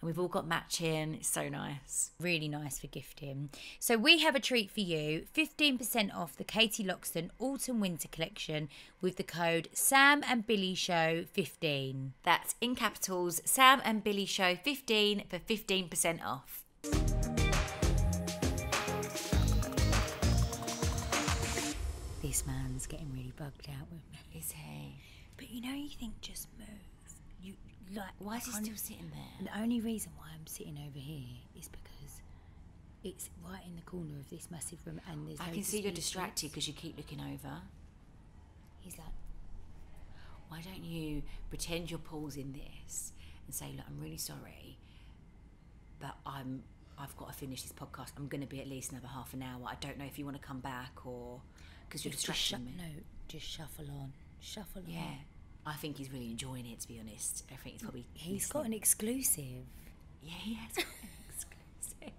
[SPEAKER 2] and we've all got matching. It's so nice.
[SPEAKER 1] Really nice for gifting. So we have a treat for you 15% off the Katie Loxton Autumn Winter Collection with the code Sam and Billie Show 15.
[SPEAKER 2] That's in capitals. Sam and Billie Show 15 for 15% off.
[SPEAKER 1] This man's getting really bugged out with me.
[SPEAKER 2] Is he?
[SPEAKER 1] But you know, you think just move. Like
[SPEAKER 2] Why is he still sitting there?
[SPEAKER 1] The only reason why I'm sitting over here is because it's right in the corner of this massive room, and there's.
[SPEAKER 2] I can see you're distracted because you keep looking over.
[SPEAKER 1] He's like,
[SPEAKER 2] Why don't you pretend you're pausing this and say, "Look, I'm really sorry, but I'm I've got to finish this podcast. I'm going to be at least another half an hour. I don't know if you want to come back or because you're
[SPEAKER 1] just, just shu-
[SPEAKER 2] distracting me."
[SPEAKER 1] no, just shuffle on, shuffle on.
[SPEAKER 2] Yeah, I think he's really enjoying it. To be honest, I think he's probably
[SPEAKER 1] He's got an exclusive.
[SPEAKER 2] yeah, he has got an exclusive.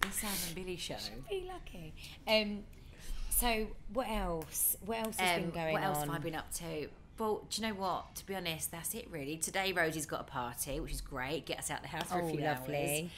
[SPEAKER 2] The Sam and Billie show.
[SPEAKER 1] Be lucky. Um. So what else? What else has been
[SPEAKER 2] Um,
[SPEAKER 1] going
[SPEAKER 2] what else
[SPEAKER 1] on?
[SPEAKER 2] have I been up to? Well, do you know what? To be honest, that's it really. Today, Rosie's got a party, which is great. Get us out of the house for
[SPEAKER 1] Oh,
[SPEAKER 2] a few
[SPEAKER 1] lovely.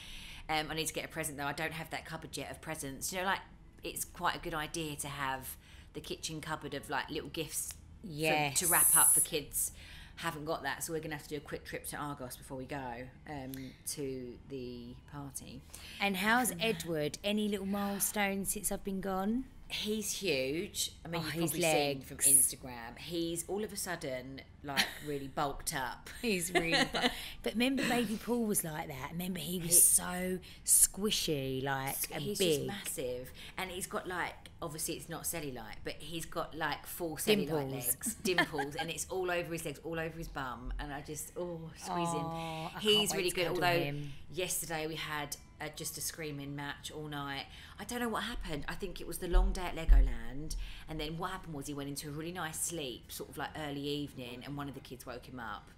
[SPEAKER 2] hours. Um, I need to get a present though. I don't have that cupboard yet of presents. You know, like it's quite a good idea to have the kitchen cupboard of like little gifts
[SPEAKER 1] Yes.
[SPEAKER 2] to wrap up the kids. Haven't got that, so we're gonna have to do a quick trip to Argos before we go um, to the party.
[SPEAKER 1] And how's Edward? Any little milestones since I've been gone?
[SPEAKER 2] He's huge. I mean,
[SPEAKER 1] Oh,
[SPEAKER 2] you've probably seen from. Instagram. He's all of a sudden like really bulked up.
[SPEAKER 1] He's really, bu- but remember, baby Paul was like that. Remember, he was so squishy, like
[SPEAKER 2] he's
[SPEAKER 1] big.
[SPEAKER 2] just massive, and he's got like obviously it's not cellulite, but he's got like full cellulite
[SPEAKER 1] Dimples.
[SPEAKER 2] legs, dimples, and it's all over his legs, all over his bum, and I just oh squeeze
[SPEAKER 1] Oh,
[SPEAKER 2] him. He's really good. Although
[SPEAKER 1] him.
[SPEAKER 2] yesterday we had uh, just a screaming match all night. I don't know what happened. I think it was the long day at Legoland, and then what happened was he went into a really nice sleep, sort of like early evening, and one of the kids woke him up.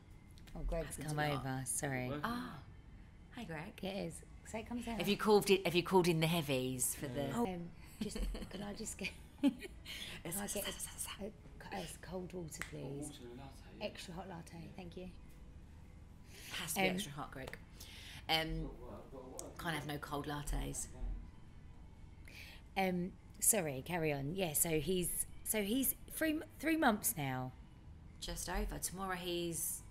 [SPEAKER 1] Oh, Greg's
[SPEAKER 2] Happens
[SPEAKER 1] come
[SPEAKER 2] a lot.
[SPEAKER 1] over. Sorry.
[SPEAKER 2] Ah, hi Greg.
[SPEAKER 1] Yeah, it is. So it comes out.
[SPEAKER 2] Have you called it? Have you called in the heavies for the?
[SPEAKER 1] Um, just can I just get? can I get a, a, a cold water, please? Extra hot latte, thank you.
[SPEAKER 2] Has to be
[SPEAKER 1] Um,
[SPEAKER 2] extra hot, Greg. Um, can't have no cold lattes.
[SPEAKER 1] Um, sorry, carry on. Yeah, so he's so he's three three months now.
[SPEAKER 2] Just over. Tomorrow he's.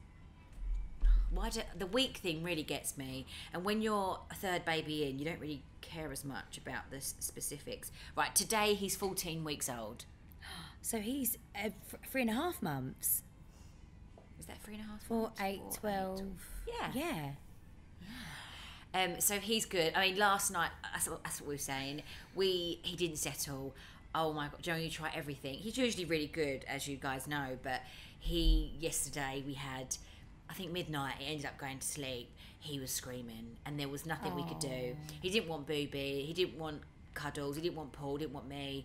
[SPEAKER 2] Why do the week thing really gets me? And when you're a third baby in, you don't really care as much about the specifics. Right, today he's 14 weeks old.
[SPEAKER 1] So he's uh, three and a half months.
[SPEAKER 2] Is that three and a half?
[SPEAKER 1] Four,
[SPEAKER 2] months?
[SPEAKER 1] eight,
[SPEAKER 2] Four,
[SPEAKER 1] twelve.
[SPEAKER 2] Yeah.
[SPEAKER 1] Yeah.
[SPEAKER 2] Um, so he's good. I mean, last night that's what, that's what we were saying. We he didn't settle. Oh my god, Joe, you try everything. He's usually really good, as you guys know. But he yesterday we had, I think midnight. He ended up going to sleep. He was screaming, and there was nothing we could do. He didn't want booby. He didn't want cuddles. He didn't want Paul. Didn't want me.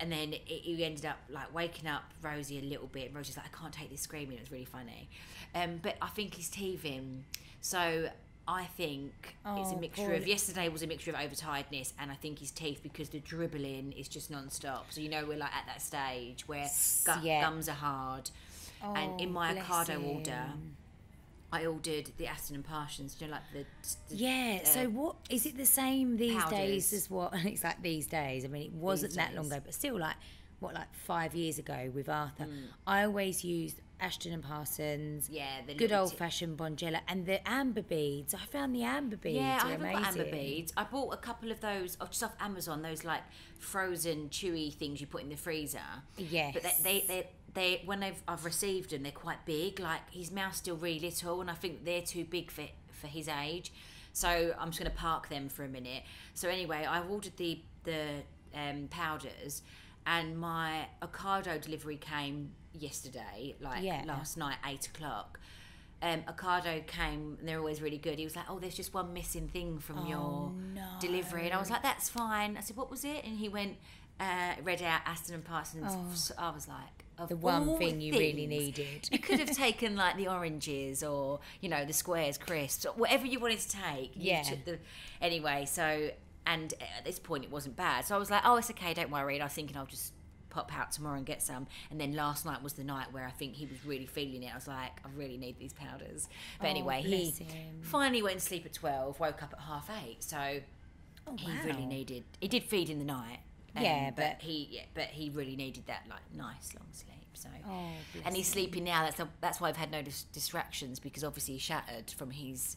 [SPEAKER 2] And then it, he ended up like waking up Rosie a little bit. And Rosie's like, I can't take this screaming. It was really funny. Um, but I think he's teething. So I think it's a
[SPEAKER 1] Oh,
[SPEAKER 2] mixture
[SPEAKER 1] poor
[SPEAKER 2] of yesterday was a mixture of overtiredness and I think his teeth because the dribbling is just non-stop. So you know we're like at that stage where gu-
[SPEAKER 1] yeah.
[SPEAKER 2] gums are hard. and in
[SPEAKER 1] Oh,
[SPEAKER 2] my Ocado order, I ordered the Ashton and Parsons. You know, like the, the
[SPEAKER 1] Yeah.
[SPEAKER 2] uh,
[SPEAKER 1] so what is it the same these
[SPEAKER 2] powders.
[SPEAKER 1] days as what? It's like these days. I mean, it wasn't
[SPEAKER 2] These
[SPEAKER 1] that long ago, but still, like what, like five years ago with Arthur,
[SPEAKER 2] Mm.
[SPEAKER 1] I always used Ashton and Parsons.
[SPEAKER 2] yeah the
[SPEAKER 1] Good old fashioned Bonjela and the amber beads. I found the amber beads.
[SPEAKER 2] Yeah, I haven't got amber beads. I bought a couple of those oh, just off Amazon. Those like frozen, chewy things you put in the freezer.
[SPEAKER 1] Yes.
[SPEAKER 2] But they, they, they, they when they've I've received them, they're quite big. Like his mouth's still really little, and I think they're too big for for his age. So I'm just going to park them for a minute. So anyway, I ordered the the um, powders, and my Ocado delivery came yesterday, like
[SPEAKER 1] Yeah.
[SPEAKER 2] last night, eight o'clock. Um, Ocado came, and they're always really good. He was like, "Oh, there's just one missing thing from
[SPEAKER 1] Oh,
[SPEAKER 2] your
[SPEAKER 1] no.
[SPEAKER 2] delivery," and I was like, "That's fine." I said, "What was it?" And he went, uh, read out Ashton and Parsons.
[SPEAKER 1] Oh.
[SPEAKER 2] I was like, of
[SPEAKER 1] The one thing you really needed.
[SPEAKER 2] you could have taken like the oranges or you know the squares, crisps, or whatever you wanted to take.
[SPEAKER 1] Yeah.
[SPEAKER 2] the, anyway, so and at this point it wasn't bad. So I was like, "Oh, it's okay, don't worry." And I was thinking I'll just pop out tomorrow and get some. And then last night was the night where I think he was really feeling it. I was like, I really need these powders. But
[SPEAKER 1] Oh,
[SPEAKER 2] anyway, he
[SPEAKER 1] him.
[SPEAKER 2] finally went to sleep at 12, woke up at half eight. So
[SPEAKER 1] Oh,
[SPEAKER 2] he really needed, he did feed in the night. Um,
[SPEAKER 1] Yeah,
[SPEAKER 2] but,
[SPEAKER 1] but-
[SPEAKER 2] he, yeah, but he really needed that like nice long sleep. So,
[SPEAKER 1] Oh,
[SPEAKER 2] and he's sleeping now. That's that's why I've had no dis- distractions because obviously he's shattered from his.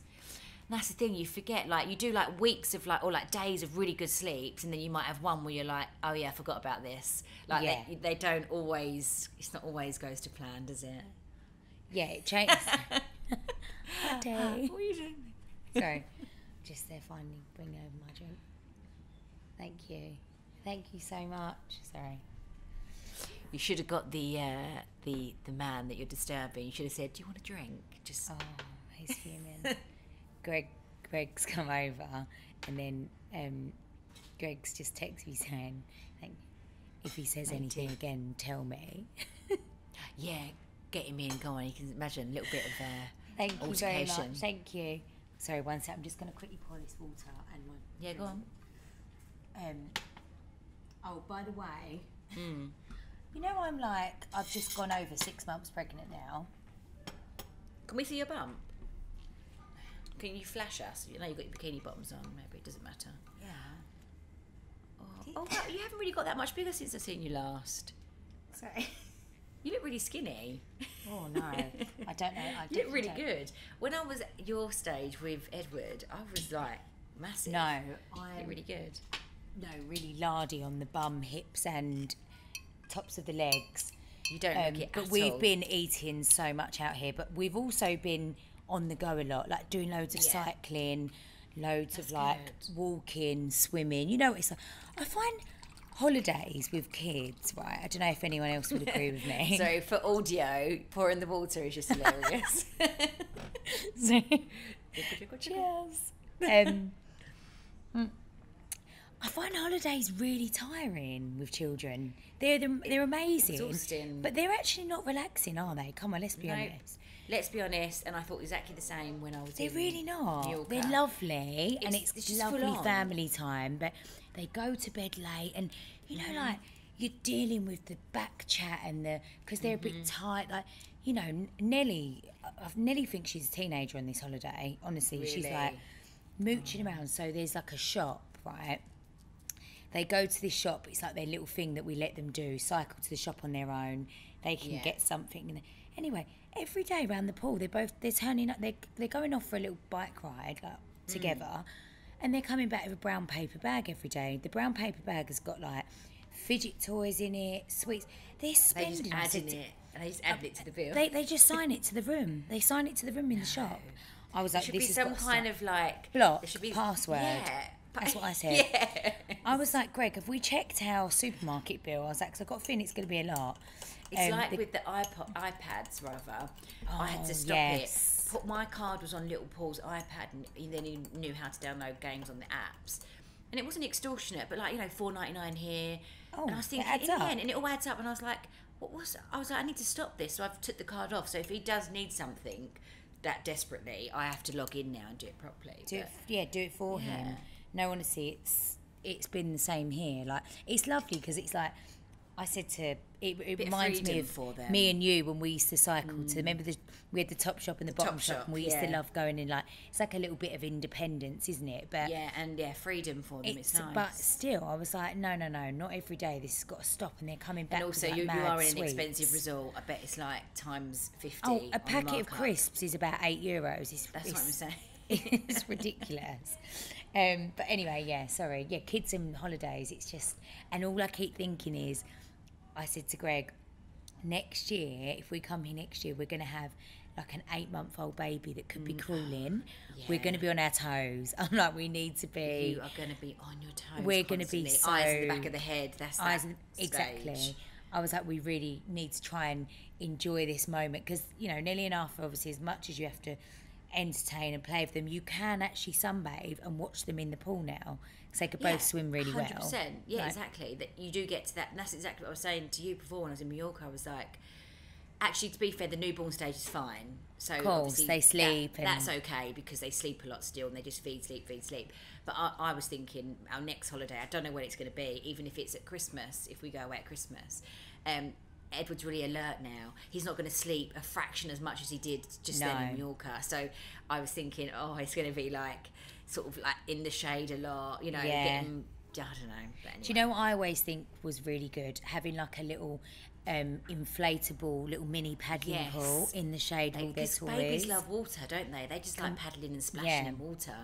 [SPEAKER 2] and that's the thing you forget. Like you do like weeks of like or like days of really good sleeps, and then you might have one where you're like, oh yeah, I forgot about this. Like
[SPEAKER 1] Yeah.
[SPEAKER 2] they, they don't always. It's not always goes to plan, does it?
[SPEAKER 1] Yeah, it changes. Day.
[SPEAKER 2] What are you doing?
[SPEAKER 1] Sorry. Just there finally bringing over my drink. Thank you. Thank you so much. Sorry.
[SPEAKER 2] You should have got the uh, the the man that you're disturbing. You should have said, "Do you want a drink?" Just
[SPEAKER 1] Oh, he's fuming. Greg, Greg's come over, and then um, Greg's just texted me saying, "Thank. If he says
[SPEAKER 2] Thank
[SPEAKER 1] anything
[SPEAKER 2] you.
[SPEAKER 1] again, tell me."
[SPEAKER 2] yeah, get him in. Go on. You can imagine a little bit of. Uh,
[SPEAKER 1] Thank you very much. Thank you. Sorry, one sec. I'm just going to quickly pour this water and my.
[SPEAKER 2] yeah, go on.
[SPEAKER 1] Um. Oh, by the way,
[SPEAKER 2] Mm.
[SPEAKER 1] you know I'm like I've just gone over six months pregnant now.
[SPEAKER 2] Can we see your bump? Can you flash us? You know you've got your bikini bottoms on. Maybe it doesn't matter.
[SPEAKER 1] Yeah.
[SPEAKER 2] Oh, oh wow, you haven't really got that much bigger since I've seen you last.
[SPEAKER 1] Sorry.
[SPEAKER 2] You look really skinny.
[SPEAKER 1] Oh no, I don't know. I
[SPEAKER 2] You look really
[SPEAKER 1] don't-
[SPEAKER 2] good. When I was at your stage with Edward, I was like massive.
[SPEAKER 1] No, I'm
[SPEAKER 2] look really good.
[SPEAKER 1] No really lardy on the bum, hips, and tops of the legs.
[SPEAKER 2] You don't
[SPEAKER 1] Um,
[SPEAKER 2] look it
[SPEAKER 1] but we've
[SPEAKER 2] all.
[SPEAKER 1] been eating so much out here. But we've also been on the go a lot, like doing loads of
[SPEAKER 2] Yeah.
[SPEAKER 1] cycling, loads
[SPEAKER 2] That's
[SPEAKER 1] of like
[SPEAKER 2] good.
[SPEAKER 1] walking, swimming. You know, what it's like, I find holidays with kids, right? I don't know if anyone else would agree with me.
[SPEAKER 2] So for audio, pouring the water is just hilarious.
[SPEAKER 1] So- Cheers. Um, I find holidays really tiring with children. They're the, they're amazing,
[SPEAKER 2] Exhausting.
[SPEAKER 1] but they're actually not relaxing, are they? Come on, let's be
[SPEAKER 2] No.
[SPEAKER 1] honest.
[SPEAKER 2] Let's be honest, and I thought exactly the same when I was.
[SPEAKER 1] They're
[SPEAKER 2] in
[SPEAKER 1] really not.
[SPEAKER 2] Mallorca.
[SPEAKER 1] They're lovely, and
[SPEAKER 2] It's-
[SPEAKER 1] it's,
[SPEAKER 2] it's just full
[SPEAKER 1] lovely
[SPEAKER 2] on.
[SPEAKER 1] family time. But they go to bed late, and you know, mm-hmm. like you're dealing with the back chat and the because they're a bit mm-hmm. tight. Like you know, N- Nelly. uh, Nelly thinks she's a teenager on this holiday. Honestly, she's
[SPEAKER 2] Really?
[SPEAKER 1] like mooching mm. around. So there's like a shop, right? They go to this shop. It's like their little thing that we let them do. Cycle to the shop on their own. They can
[SPEAKER 2] Yeah.
[SPEAKER 1] get something. Anyway, every day around the pool, they're both they're turning up. They're they're going off for a little bike ride like,
[SPEAKER 2] Hmm.
[SPEAKER 1] together, and they're coming back with a brown paper bag every day. The brown paper bag has got like fidget toys in it, sweets. They're
[SPEAKER 2] They
[SPEAKER 1] spending.
[SPEAKER 2] just
[SPEAKER 1] I
[SPEAKER 2] add
[SPEAKER 1] said
[SPEAKER 2] in
[SPEAKER 1] to-
[SPEAKER 2] it, they just add it to the bill.
[SPEAKER 1] They they just sign it to the room. They sign it to the room in the shop. I was
[SPEAKER 2] there
[SPEAKER 1] like,
[SPEAKER 2] should
[SPEAKER 1] this
[SPEAKER 2] be some kind
[SPEAKER 1] stop.
[SPEAKER 2] of like
[SPEAKER 1] Block,
[SPEAKER 2] there should be
[SPEAKER 1] password.
[SPEAKER 2] Yeah,
[SPEAKER 1] That's what I said.
[SPEAKER 2] Yeah.
[SPEAKER 1] I was like, Greg, have we checked our supermarket bill? I was like, 'cause I've got a feeling it's going to be a lot.
[SPEAKER 2] It's
[SPEAKER 1] Um,
[SPEAKER 2] like
[SPEAKER 1] the-
[SPEAKER 2] with the iPod, iPads, rather. I had
[SPEAKER 1] Oh,
[SPEAKER 2] to stop
[SPEAKER 1] yes.
[SPEAKER 2] it. Put my card was on little Paul's iPad, and he then he knew how to download games on the apps. And it wasn't extortionate, but like you know, four ninety nine here.
[SPEAKER 1] Oh,
[SPEAKER 2] and I was
[SPEAKER 1] it
[SPEAKER 2] thinking,
[SPEAKER 1] adds
[SPEAKER 2] in the
[SPEAKER 1] up.
[SPEAKER 2] end, and it all adds up. And I was like, what was? I was like, I need to stop this. So I've took the card off. So if he does need something that desperately, I have to log in now and do it properly.
[SPEAKER 1] do it, yeah, do it for
[SPEAKER 2] Yeah.
[SPEAKER 1] him. No, honestly, it's it's been the same here. Like it's lovely because it's like I said to it, it
[SPEAKER 2] Bit of
[SPEAKER 1] reminds me of
[SPEAKER 2] for them. Mm.
[SPEAKER 1] me and you when we used to cycle to. Remember the we had the top shop and the bottom
[SPEAKER 2] Top
[SPEAKER 1] shop,
[SPEAKER 2] shop,
[SPEAKER 1] and we used to love going in. Like it's like a little bit of independence, isn't it? But
[SPEAKER 2] yeah, and yeah, freedom for them. It's,
[SPEAKER 1] it's
[SPEAKER 2] nice.
[SPEAKER 1] but still, I was like, no, no, no, not every day. This has got to stop, and they're coming back.
[SPEAKER 2] and also, you, you are in an
[SPEAKER 1] sweets.
[SPEAKER 2] expensive resort. I bet it's like times fifty.
[SPEAKER 1] Oh, a packet of crisps is about eight euros. It's,
[SPEAKER 2] That's what I'm saying.
[SPEAKER 1] it's ridiculous. Um, but anyway, yeah, sorry. Yeah, kids and holidays, it's just, and all I keep thinking is, I said to Greg, next year, if we come here next year, we're going to have like an eight month old baby that could be crawling. We're going to be on our toes. I'm like, we need to be.
[SPEAKER 2] You are going to be on your toes.
[SPEAKER 1] We're gonna be
[SPEAKER 2] constantly. eyes in the back of the head. That's
[SPEAKER 1] eyes
[SPEAKER 2] that stage.
[SPEAKER 1] exactly. I was like, we really need to try and enjoy this moment because you know Nelly and Arthur, obviously, as much as you have to entertain and play with them, you can actually sunbathe and watch them in the pool now because they could both swim really well.
[SPEAKER 2] 100%. Yeah,
[SPEAKER 1] Like,
[SPEAKER 2] exactly. That you do get to that, and that's exactly what I was saying to you before when I was in Mallorca. I was like, actually, to be fair, the newborn stage is fine. So
[SPEAKER 1] course, they
[SPEAKER 2] that-
[SPEAKER 1] sleep and-
[SPEAKER 2] that's okay because they sleep a lot still, and they just feed, sleep, feed, sleep. But I, I was thinking our next holiday. I don't know when it's going to be, even if it's at Christmas. If we go away at Christmas. Um, Edward's really alert now. He's not going to sleep a fraction as much as he did just then in
[SPEAKER 1] No.
[SPEAKER 2] Mallorca. So I was thinking, oh, it's going to be like sort of like in the shade a lot, you know,
[SPEAKER 1] Yeah.
[SPEAKER 2] getting, I don't know. But anyway.
[SPEAKER 1] Do you know what I always think was really good? Having like a little um, inflatable little mini paddling
[SPEAKER 2] Yes.
[SPEAKER 1] pool in the shade of all their toys.
[SPEAKER 2] babies love water, don't they? They just like paddling and splashing
[SPEAKER 1] yeah.
[SPEAKER 2] in water.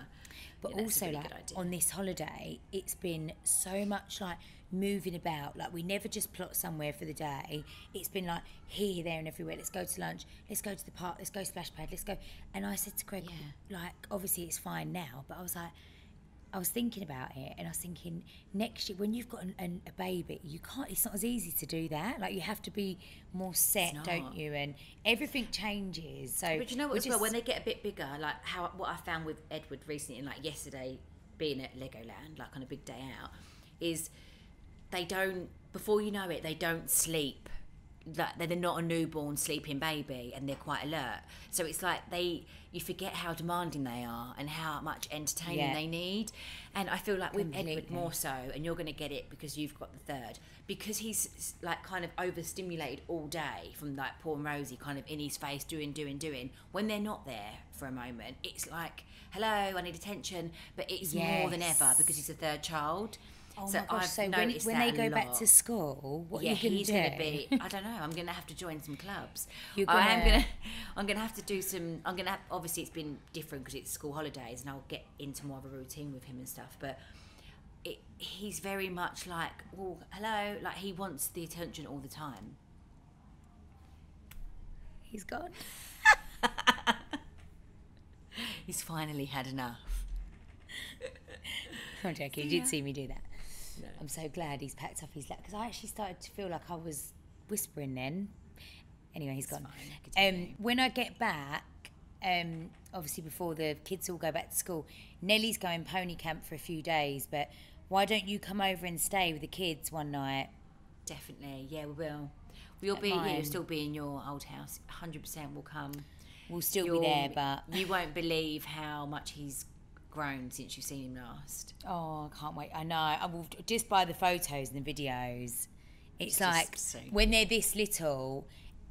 [SPEAKER 1] But
[SPEAKER 2] Yeah,
[SPEAKER 1] also,
[SPEAKER 2] really
[SPEAKER 1] like on this holiday, it's been so much like moving about. Like we never just plot somewhere for the day. It's been like here, there, and everywhere. Let's go to lunch. Let's go to the park. Let's go splash pad. Let's go. And I said to Greg, like, obviously it's fine now, but I was like. I was thinking about it, and I was thinking next year when you've got an, an, a baby, you can't. It's not as easy to do that. Like you have to be more set, don't you? And everything changes. So,
[SPEAKER 2] But you know what? As well, when they get a bit bigger, like how what I found with Edward recently, and like yesterday, being at Legoland, like on a big day out, is they don't. Before you know it, they don't sleep that they're not a newborn sleeping baby and they're quite alert. So it's like they you forget how demanding they are and how much entertaining
[SPEAKER 1] Yeah.
[SPEAKER 2] they need. And I feel like with Edward more so, and you're going to get it because you've got the third, because he's like kind of overstimulated all day from like poor Rosie kind of in his face doing, doing, doing. When they're not there for a moment, it's like, hello, I need attention, but it's more than ever because he's a third child.
[SPEAKER 1] Oh
[SPEAKER 2] so
[SPEAKER 1] my gosh!
[SPEAKER 2] I've
[SPEAKER 1] so when, when they go back to school, what
[SPEAKER 2] yeah,
[SPEAKER 1] are you going
[SPEAKER 2] he's
[SPEAKER 1] to
[SPEAKER 2] going to
[SPEAKER 1] do?
[SPEAKER 2] be. I don't know. I'm going to have to join some clubs.
[SPEAKER 1] You're
[SPEAKER 2] I am
[SPEAKER 1] gonna-
[SPEAKER 2] I'm going to have to do some. I'm going to. Have, obviously, it's been different because it's school holidays, and I'll get into more of a routine with him and stuff. But it, he's very much like, oh, hello. Like he wants the attention all the time.
[SPEAKER 1] He's gone.
[SPEAKER 2] He's finally had enough.
[SPEAKER 1] I'm joking. You didn't see me do that.
[SPEAKER 2] No.
[SPEAKER 1] I'm so glad he's packed up his lap because I actually started to feel like I was whispering then. Anyway, he's gone.
[SPEAKER 2] fine, I could
[SPEAKER 1] Um, when I get back, um, obviously before the kids all go back to school, Nellie's going pony camp for a few days. But why don't you come over and stay with the kids one night?
[SPEAKER 2] Definitely, yeah, we will. We'll
[SPEAKER 1] At
[SPEAKER 2] be. Yeah,
[SPEAKER 1] mine.
[SPEAKER 2] you'll still be in your old house. Hundred percent will come.
[SPEAKER 1] We'll still
[SPEAKER 2] You'll-
[SPEAKER 1] be there, but
[SPEAKER 2] you won't believe how much he's grown since you've seen him last.
[SPEAKER 1] Oh, I can't wait. I know. I will just by the photos and the videos. It's
[SPEAKER 2] It's
[SPEAKER 1] like
[SPEAKER 2] so
[SPEAKER 1] when they're this little,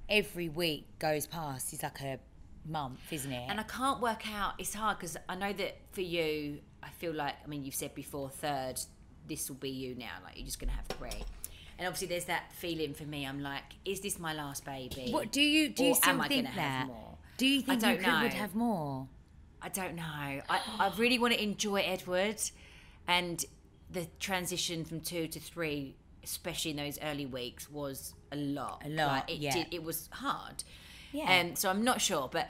[SPEAKER 1] every week goes past. It's like a month, isn't it?
[SPEAKER 2] And I can't work out. It's hard because I know that for you, I feel like I mean you've said before third. This will be you now. Like you're just gonna have three. And obviously, there's that feeling for me. I'm like, is this my last baby?
[SPEAKER 1] what do you do? You still
[SPEAKER 2] am I
[SPEAKER 1] think that?
[SPEAKER 2] have more?
[SPEAKER 1] Do you think
[SPEAKER 2] don't
[SPEAKER 1] you could, would have more?
[SPEAKER 2] I don't know. I, I really want to enjoy Edward and the transition from two to three, especially in those early weeks, was a lot.
[SPEAKER 1] A lot,
[SPEAKER 2] Like, it,
[SPEAKER 1] yeah.
[SPEAKER 2] did, it was hard.
[SPEAKER 1] Yeah.
[SPEAKER 2] Um, so I'm not sure, but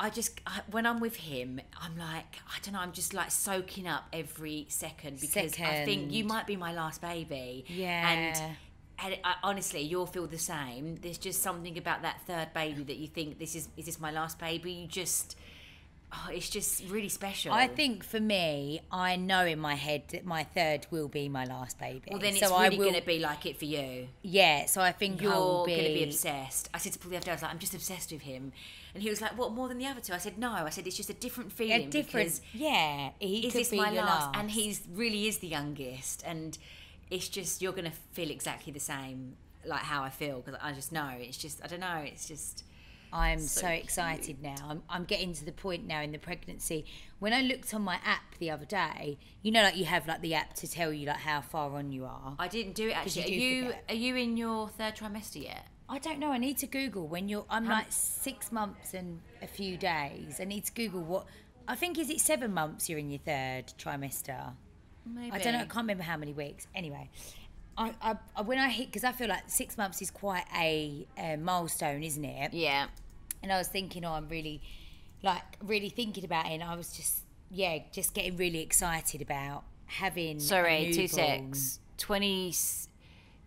[SPEAKER 2] I just I, when I'm with him, I'm like I don't know. I'm just like soaking up every second because I think you might be my last baby.
[SPEAKER 1] Yeah.
[SPEAKER 2] And. And I, honestly, you'll feel the same. There's just something about that third baby that you think this is is this my last baby? You just, oh, it's just really special.
[SPEAKER 1] I think for me, I know in my head that my third will be my last baby.
[SPEAKER 2] Well, then
[SPEAKER 1] so
[SPEAKER 2] it's
[SPEAKER 1] I
[SPEAKER 2] really
[SPEAKER 1] will,
[SPEAKER 2] going to be like it for you.
[SPEAKER 1] Yeah, so I think
[SPEAKER 2] You're
[SPEAKER 1] be,
[SPEAKER 2] going to be obsessed. I said to Paul the other day, I was like, I'm just obsessed with him, and he was like, What more than the other two? I said, No. I said it's just a different feeling.
[SPEAKER 1] a different. Yeah, he
[SPEAKER 2] is
[SPEAKER 1] could
[SPEAKER 2] this
[SPEAKER 1] be
[SPEAKER 2] my
[SPEAKER 1] your
[SPEAKER 2] last? And he's really is the youngest, and it's just you're going to feel exactly the same, like how I feel because I just know. It's just I don't know. It's just
[SPEAKER 1] I'm
[SPEAKER 2] So
[SPEAKER 1] so, excited now. I'm, I'm getting to the point now in the pregnancy. When I looked on my app the other day, you know, like you have like the app to tell you like how far on you are.
[SPEAKER 2] I didn't do it actually.
[SPEAKER 1] you
[SPEAKER 2] are you
[SPEAKER 1] forget.
[SPEAKER 2] are you in your third trimester yet?
[SPEAKER 1] I don't know. I need to Google when you're. I'm
[SPEAKER 2] How-
[SPEAKER 1] like six months and a few days. I need to Google what. I think is it seven months you're in your third trimester.
[SPEAKER 2] Maybe
[SPEAKER 1] I don't know. I can't remember how many weeks. Anyway, I, I, when I hit because I feel like six months is quite a, uh milestone, isn't it?
[SPEAKER 2] Yeah.
[SPEAKER 1] And I was thinking, oh, I'm really, like, really thinking about it. And I was just, yeah, just getting really excited about having. a
[SPEAKER 2] Sorry, two six. Twenty.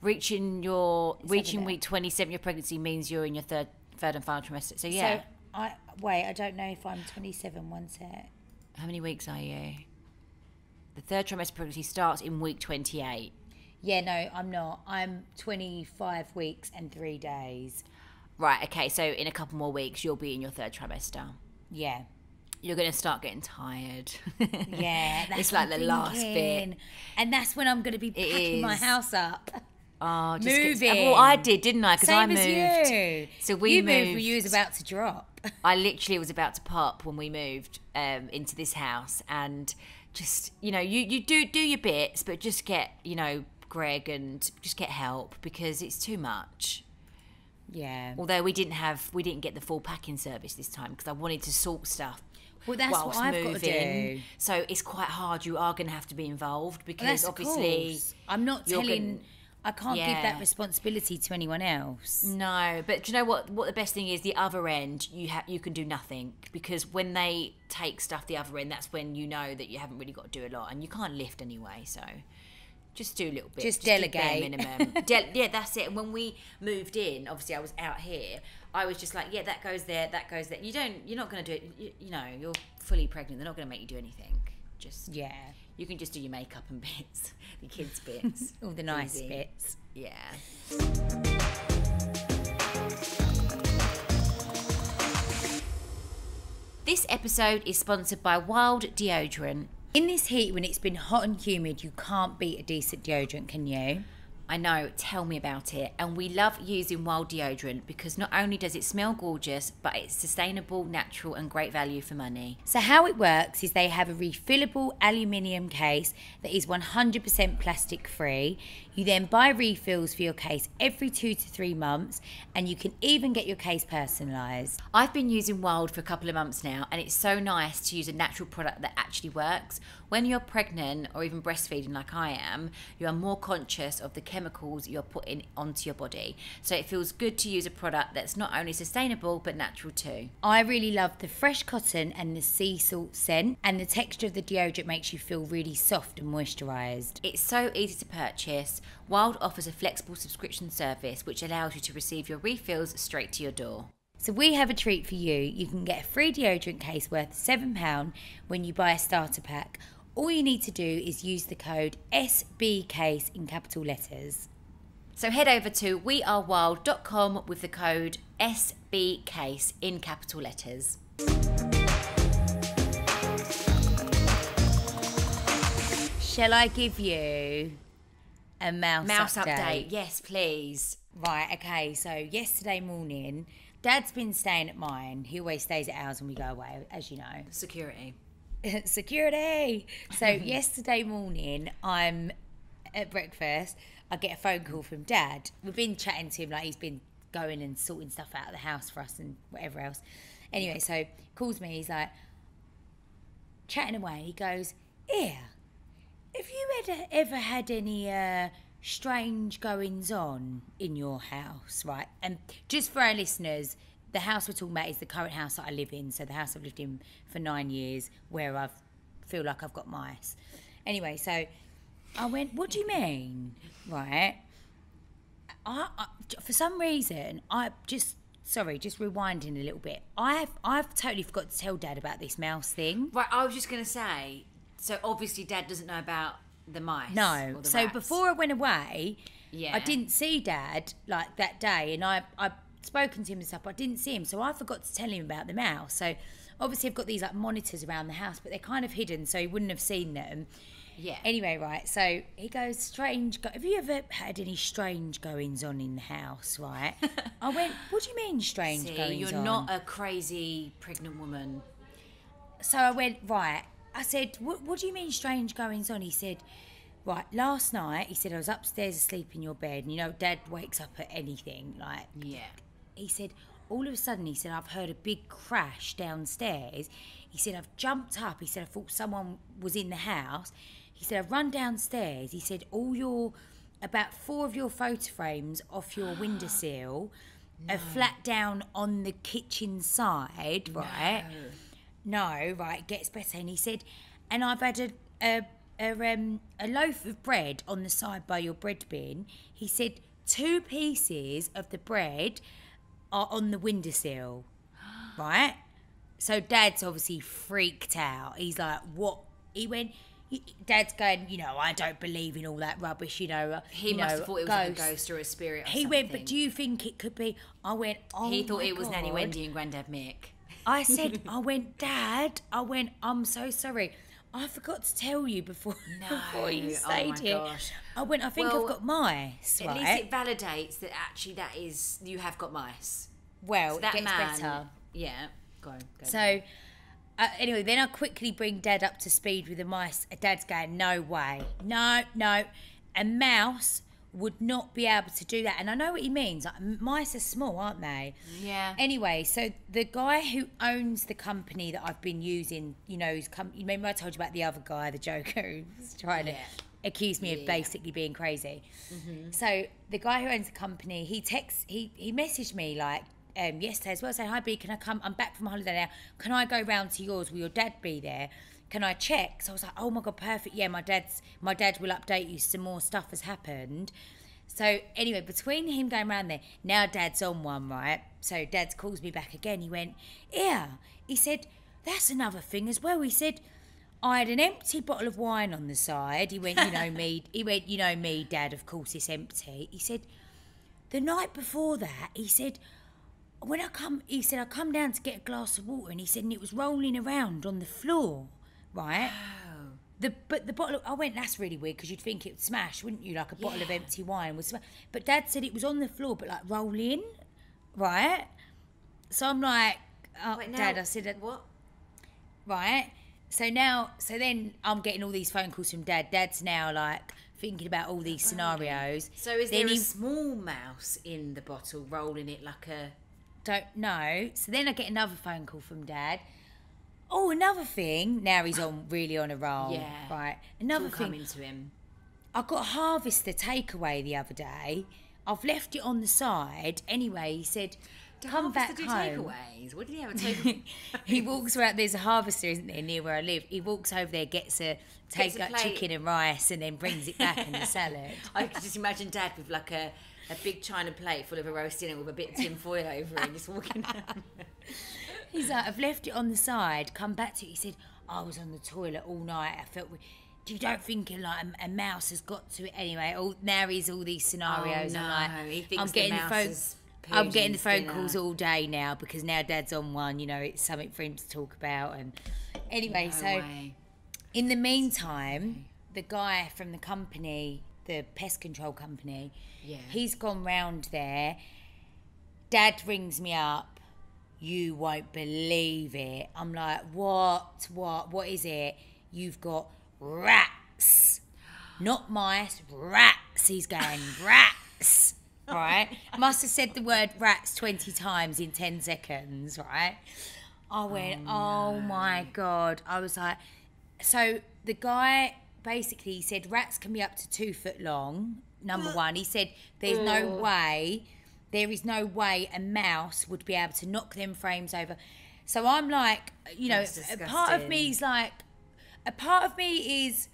[SPEAKER 2] Reaching your reaching
[SPEAKER 1] a
[SPEAKER 2] week twenty seven, your pregnancy means you're in your third third and final trimester. So yeah,
[SPEAKER 1] So I wait. I don't know if I'm 27. One sec.
[SPEAKER 2] how many weeks are you? The third trimester pregnancy starts in week twenty eight.
[SPEAKER 1] Yeah, no, I'm not. I'm 25 weeks and three days.
[SPEAKER 2] Right. Okay. So in a couple more weeks, you'll be in your third trimester.
[SPEAKER 1] Yeah.
[SPEAKER 2] You're going to start getting tired.
[SPEAKER 1] Yeah, that's
[SPEAKER 2] it's like the last bit.
[SPEAKER 1] And that's when I'm going to be packing my house up.
[SPEAKER 2] Oh, just get-
[SPEAKER 1] Moving.
[SPEAKER 2] well, I did, didn't I? Because I moved.
[SPEAKER 1] as you.
[SPEAKER 2] So we
[SPEAKER 1] you moved,
[SPEAKER 2] moved.
[SPEAKER 1] you was about to drop.
[SPEAKER 2] I literally was about to pop when we moved um, into this house, and just you know, you you do do your bits, but just get you know Greg and just get help because it's too much.
[SPEAKER 1] Yeah.
[SPEAKER 2] Although we didn't have we didn't get the full packing service this time because I wanted to sort stuff.
[SPEAKER 1] Well, that's what I've got to do.
[SPEAKER 2] So it's quite hard. You are going to have to be involved because obviously
[SPEAKER 1] course. I'm not telling.
[SPEAKER 2] gonna-
[SPEAKER 1] I can't give that responsibility to anyone else.
[SPEAKER 2] No, but do you know what? What the best thing is, the other end, you have you can do nothing because when they take stuff the other end, that's when you know that you haven't really got to do a lot, and you can't lift anyway. So just do a little bit.
[SPEAKER 1] Just
[SPEAKER 2] bare
[SPEAKER 1] delegate.
[SPEAKER 2] minimum. De- yeah, that's it. And when we moved in, obviously I was out here. I was just like, yeah, that goes there, that goes there. You don't, you're not going to do it. You, you know, you're fully pregnant. They're not going to make you do anything. Just
[SPEAKER 1] Yeah.
[SPEAKER 2] You can just do your makeup and bits, the kids' bits.
[SPEAKER 1] All the nice
[SPEAKER 2] Easy.
[SPEAKER 1] bits.
[SPEAKER 2] Yeah. This episode is sponsored by Wild Deodorant.
[SPEAKER 1] In this heat, when it's been hot and humid, you can't beat a decent deodorant, can you?
[SPEAKER 2] I know, tell me about it. And we love using Wild Deodorant because not only does it smell gorgeous, but it's sustainable, natural, and great value for money.
[SPEAKER 1] So, how it works is they have a refillable aluminium case that is 100% plastic free. You then buy refills for your case every two to three months, and you can even get your case personalised.
[SPEAKER 2] I've been using Wild for a couple of months now, and it's so nice to use a natural product that actually works. When you're pregnant or even breastfeeding, like I am, you are more conscious of the chemicals you're putting onto your body. So it feels good to use a product that's not only sustainable but natural too.
[SPEAKER 1] I really love the fresh cotton and the sea salt scent, and the texture of the deodorant makes you feel really soft and moisturised.
[SPEAKER 2] It's so easy to purchase. Wild offers a flexible subscription service which allows you to receive your refills straight to your door.
[SPEAKER 1] So we have a treat for you. You can get a free deodorant case worth £7 when you buy a starter pack. All you need to do is use the code SBCASE in capital letters.
[SPEAKER 2] So head over to wearewild.com with the code SBCASE in capital letters.
[SPEAKER 1] Shall I give you a mouse,
[SPEAKER 2] Mouse
[SPEAKER 1] update?
[SPEAKER 2] update. Yes, please.
[SPEAKER 1] Right, okay. So yesterday morning, Dad's been staying at mine. He always stays at ours when we go away, as you know.
[SPEAKER 2] Security.
[SPEAKER 1] Security. So yesterday morning, I'm at breakfast. I get a phone call from Dad. We've been chatting to him like he's been going and sorting stuff out of the house for us and whatever else. Anyway, so calls me. He's like chatting away. He goes, "Yeah, have you ever ever had any uh, strange goings on in your house?" Right, and just for our listeners. The house we're talking about is the current house that I live in. So the house I've lived in for nine years, where I feel like I've got mice. Anyway, so I went, "What do you mean?" Right. I, I for some reason I just sorry, just rewinding a little bit. I've I've totally forgot to tell Dad about this mouse thing.
[SPEAKER 2] Right, I was just going to say, so obviously Dad doesn't know about the mice.
[SPEAKER 1] No.
[SPEAKER 2] the
[SPEAKER 1] So
[SPEAKER 2] rats.
[SPEAKER 1] before I went away,
[SPEAKER 2] Yeah.
[SPEAKER 1] I didn't see Dad like that day, and I I spoken to him and stuff. But I didn't see him, so I forgot to tell him about the mouse. So obviously I've got these like monitors around the house, but they're kind of hidden, so he wouldn't have seen them.
[SPEAKER 2] Yeah.
[SPEAKER 1] Anyway, right. So he goes, strange. Go- Have you ever had any strange goings on in the house? Right. I went. What do you mean strange
[SPEAKER 2] See,
[SPEAKER 1] goings
[SPEAKER 2] you're
[SPEAKER 1] on?
[SPEAKER 2] not a crazy pregnant woman.
[SPEAKER 1] So I went, right. I said, what, what do you mean strange goings on? He said, right, last night, he said, I was upstairs asleep in your bed. And you know, dad wakes up at anything. Like,
[SPEAKER 2] Yeah.
[SPEAKER 1] he said, all of a sudden, he said, I've heard a big crash downstairs. He said, I've jumped up. He said, I thought someone was in the house. He said, I've run downstairs. He said, all your, about four of your photo frames off your windowsill are flat down on the kitchen side, right? No, right, it gets better. And he said, and I've had a, a, a, um, a loaf of bread on the side by your bread bin. He said, two pieces of the bread are on the windowsill, right? So dad's obviously freaked out. He's like, what? He went, he- dad's going, you know, I don't believe in all that rubbish, you know. uh,
[SPEAKER 2] He
[SPEAKER 1] you
[SPEAKER 2] must
[SPEAKER 1] know,
[SPEAKER 2] have thought it was like a ghost or a spirit. Or
[SPEAKER 1] He
[SPEAKER 2] something.
[SPEAKER 1] went, but do you think it could be? I went, oh
[SPEAKER 2] He thought it was Nanny Wendy and Grandad Mick.
[SPEAKER 1] I said, I went, Dad, I went, I'm so sorry. I forgot to tell you before, before you
[SPEAKER 2] Oh
[SPEAKER 1] stayed
[SPEAKER 2] my
[SPEAKER 1] here.
[SPEAKER 2] gosh.
[SPEAKER 1] I went, I think
[SPEAKER 2] Well,
[SPEAKER 1] I've got mice,
[SPEAKER 2] At
[SPEAKER 1] right?
[SPEAKER 2] least it validates that actually that is you have got mice.
[SPEAKER 1] well,
[SPEAKER 2] So
[SPEAKER 1] it
[SPEAKER 2] that
[SPEAKER 1] gets
[SPEAKER 2] man,
[SPEAKER 1] better.
[SPEAKER 2] yeah, go. go.
[SPEAKER 1] So, uh, anyway, then I quickly bring Dad up to speed with the mice. A dad's going, no way, no, no. A mouse would not be able to do that. And I know what he means. Like, mice are small, aren't they?
[SPEAKER 2] yeah,
[SPEAKER 1] Anyway, so the guy who owns the company that I've been using, you know, who's come. You remember I told you about the other guy, the Joker, who was trying
[SPEAKER 2] Yeah.
[SPEAKER 1] to accuse me
[SPEAKER 2] Yeah,
[SPEAKER 1] of basically being crazy. So the guy who owns the company, he texts, he he messaged me like um, yesterday as well, saying, "Hi B, can I come? I'm back from holiday now. Can I go round to yours? Will your dad be there?" Can I check? So I was like, "Oh my god, perfect! Yeah, my dad's my dad will update you. Some more stuff has happened." So anyway, between him going around there, now Dad's on one, right? So Dad calls me back again. He went, "Yeah." He said, "That's another thing as well." He said, I had an empty bottle of wine on the side. He went, you know me. He went, you know me, Dad. Of course, it's empty. He said, the night before that, he said, when I come, he said I come down to get a glass of water, and he said, and it was rolling around on the floor, right? The but the bottle. I went. That's really weird because you'd think it would smash, wouldn't you? Like a bottle of empty wine was. sma- But Dad said it was on the floor, but like rolling, right? So I'm like, oh,
[SPEAKER 2] Wait, now,
[SPEAKER 1] Dad. I said,
[SPEAKER 2] what?
[SPEAKER 1] right? So now, so then I'm getting all these phone calls from Dad. Dad's now like thinking about all these scenarios.
[SPEAKER 2] So is
[SPEAKER 1] Then
[SPEAKER 2] there a
[SPEAKER 1] he-
[SPEAKER 2] small mouse in the bottle rolling it like a?
[SPEAKER 1] don't know. So then I get another phone call from Dad. Oh, another thing. Now he's on really on a roll.
[SPEAKER 2] Yeah.
[SPEAKER 1] Right.
[SPEAKER 2] It's
[SPEAKER 1] Another
[SPEAKER 2] all
[SPEAKER 1] thing.
[SPEAKER 2] coming to him.
[SPEAKER 1] I got Harvest the takeaway the other day. I've left it on the side. Anyway, he said, "Come back
[SPEAKER 2] do
[SPEAKER 1] home."
[SPEAKER 2] takeaways. What did he have a takeaway?
[SPEAKER 1] he walks around. There's a harvester, isn't there, near where I live? He walks over there, gets a take
[SPEAKER 2] Gets a
[SPEAKER 1] chicken and rice, and then brings it back in the salad.
[SPEAKER 2] I could just imagine Dad with like a, a big china plate full of a roast dinner with a bit of tin foil over it, just walking.
[SPEAKER 1] He's like, I've left it on the side. Come back to it. He said, I was on the toilet all night. I felt. You don't think like a, a mouse has got to it anyway? All now he's all these scenarios.
[SPEAKER 2] Oh,
[SPEAKER 1] I'm
[SPEAKER 2] no,
[SPEAKER 1] like,
[SPEAKER 2] he thinks
[SPEAKER 1] I'm
[SPEAKER 2] the
[SPEAKER 1] getting
[SPEAKER 2] mouse
[SPEAKER 1] phone.
[SPEAKER 2] has
[SPEAKER 1] I'm getting the phone
[SPEAKER 2] dinner.
[SPEAKER 1] calls all day now because now Dad's on one. You know, it's something for him to talk about. And anyway,
[SPEAKER 2] No
[SPEAKER 1] so
[SPEAKER 2] way.
[SPEAKER 1] in the meantime, the guy from the company, the pest control company,
[SPEAKER 2] Yeah.
[SPEAKER 1] he's gone round there. Dad rings me up. You won't believe it. I'm like, what? What? What is it? You've got rats. Not mice, rats. He's going, rats. Right? Must have said the word rats 20 times in 10 seconds, right? I oh, went, oh, my God. I was like, so the guy basically said rats can be up to two foot long. Number one, he said there's no way, there is no way a mouse would be able to knock them frames over. So I'm like, you know, a part of me is like, a part of me is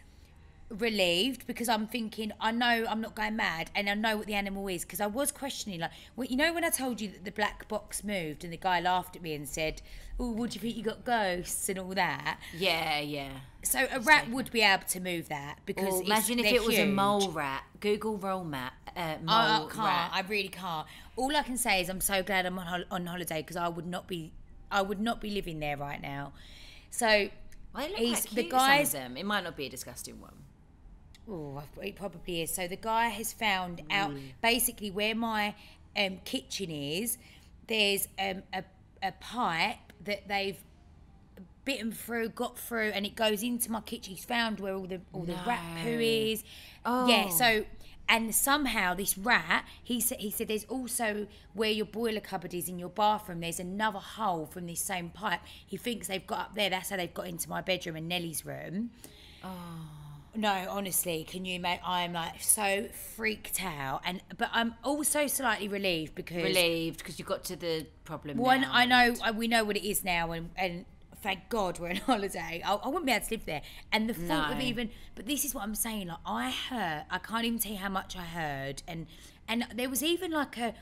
[SPEAKER 1] relieved because I'm thinking I know I'm not going mad and I know what the animal is because I was questioning like well, you know when I told you that the black box moved and the guy laughed at me and said oh what do you think you got ghosts and all that
[SPEAKER 2] Yeah, yeah.
[SPEAKER 1] so a rat would be able to move that because
[SPEAKER 2] Or imagine if it was a mole rat. Google roll mat. Uh, mole
[SPEAKER 1] I, I can't
[SPEAKER 2] rat.
[SPEAKER 1] I really can't all I can say is I'm so glad I'm on, hol- on holiday because I would not be I would not be living there right now so
[SPEAKER 2] Well,
[SPEAKER 1] he's-
[SPEAKER 2] quite
[SPEAKER 1] the guys-
[SPEAKER 2] them. It might not be a disgusting one.
[SPEAKER 1] Oh, it probably is. So the guy has found out
[SPEAKER 2] Mm.
[SPEAKER 1] basically where my um, kitchen is. There's um, a a pipe that they've bitten through, got through, and it goes into my kitchen. He's found where all the all the rat poo
[SPEAKER 2] No.
[SPEAKER 1] is. Yeah.
[SPEAKER 2] Oh.
[SPEAKER 1] So. And somehow this rat, he said, he said, there's also where your boiler cupboard is in your bathroom. There's another hole from this same pipe. He thinks they've got up there. That's how they've got into my bedroom and Nellie's room. No, honestly, can you make? I'm like so freaked out, and but I'm also slightly relieved because
[SPEAKER 2] Relieved because you got to the problem.
[SPEAKER 1] one,
[SPEAKER 2] now.
[SPEAKER 1] I know we know what it is now, and and thank God we're on holiday. I, I wouldn't be able to live there, and the thought of even. But this is what I'm saying. Like I heard, I can't even tell you how much I heard, and and there was even like a.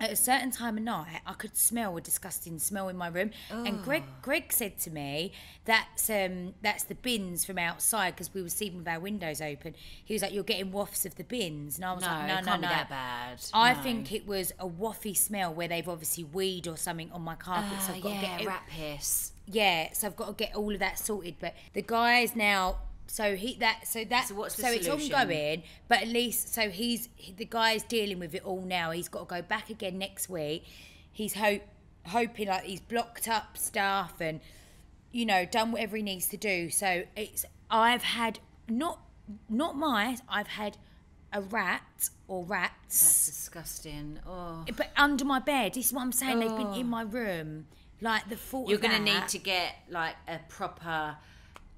[SPEAKER 1] At a certain time of night, I could smell a disgusting smell in my room, and Greg Greg said to me that's um that's the bins from outside because we were sleeping with our windows open. He was like, "You're getting wafts of the bins," and I was
[SPEAKER 2] No,
[SPEAKER 1] like, "No, no, no."
[SPEAKER 2] that bad.
[SPEAKER 1] I
[SPEAKER 2] No.
[SPEAKER 1] think it was a waffy smell where they've obviously weed or something on my carpet. so
[SPEAKER 2] Ah,
[SPEAKER 1] I've got
[SPEAKER 2] yeah,
[SPEAKER 1] to get it,
[SPEAKER 2] rat piss.
[SPEAKER 1] yeah, so I've got to get all of that sorted. But the guy is now so he that so that
[SPEAKER 2] So what's the
[SPEAKER 1] so it's
[SPEAKER 2] solution?
[SPEAKER 1] ongoing. But at least so he's he, the guy's dealing with it all now. He's got to go back again next week. He's hope hoping like he's blocked up stuff and you know done whatever he needs to do. So it's I've had not not mice. I've had a rat or rats.
[SPEAKER 2] That's disgusting. Oh.
[SPEAKER 1] But under my bed, this is what I'm saying. They've been
[SPEAKER 2] Oh.
[SPEAKER 1] in my room. Like the thought
[SPEAKER 2] You're gonna
[SPEAKER 1] that,
[SPEAKER 2] need to get like a proper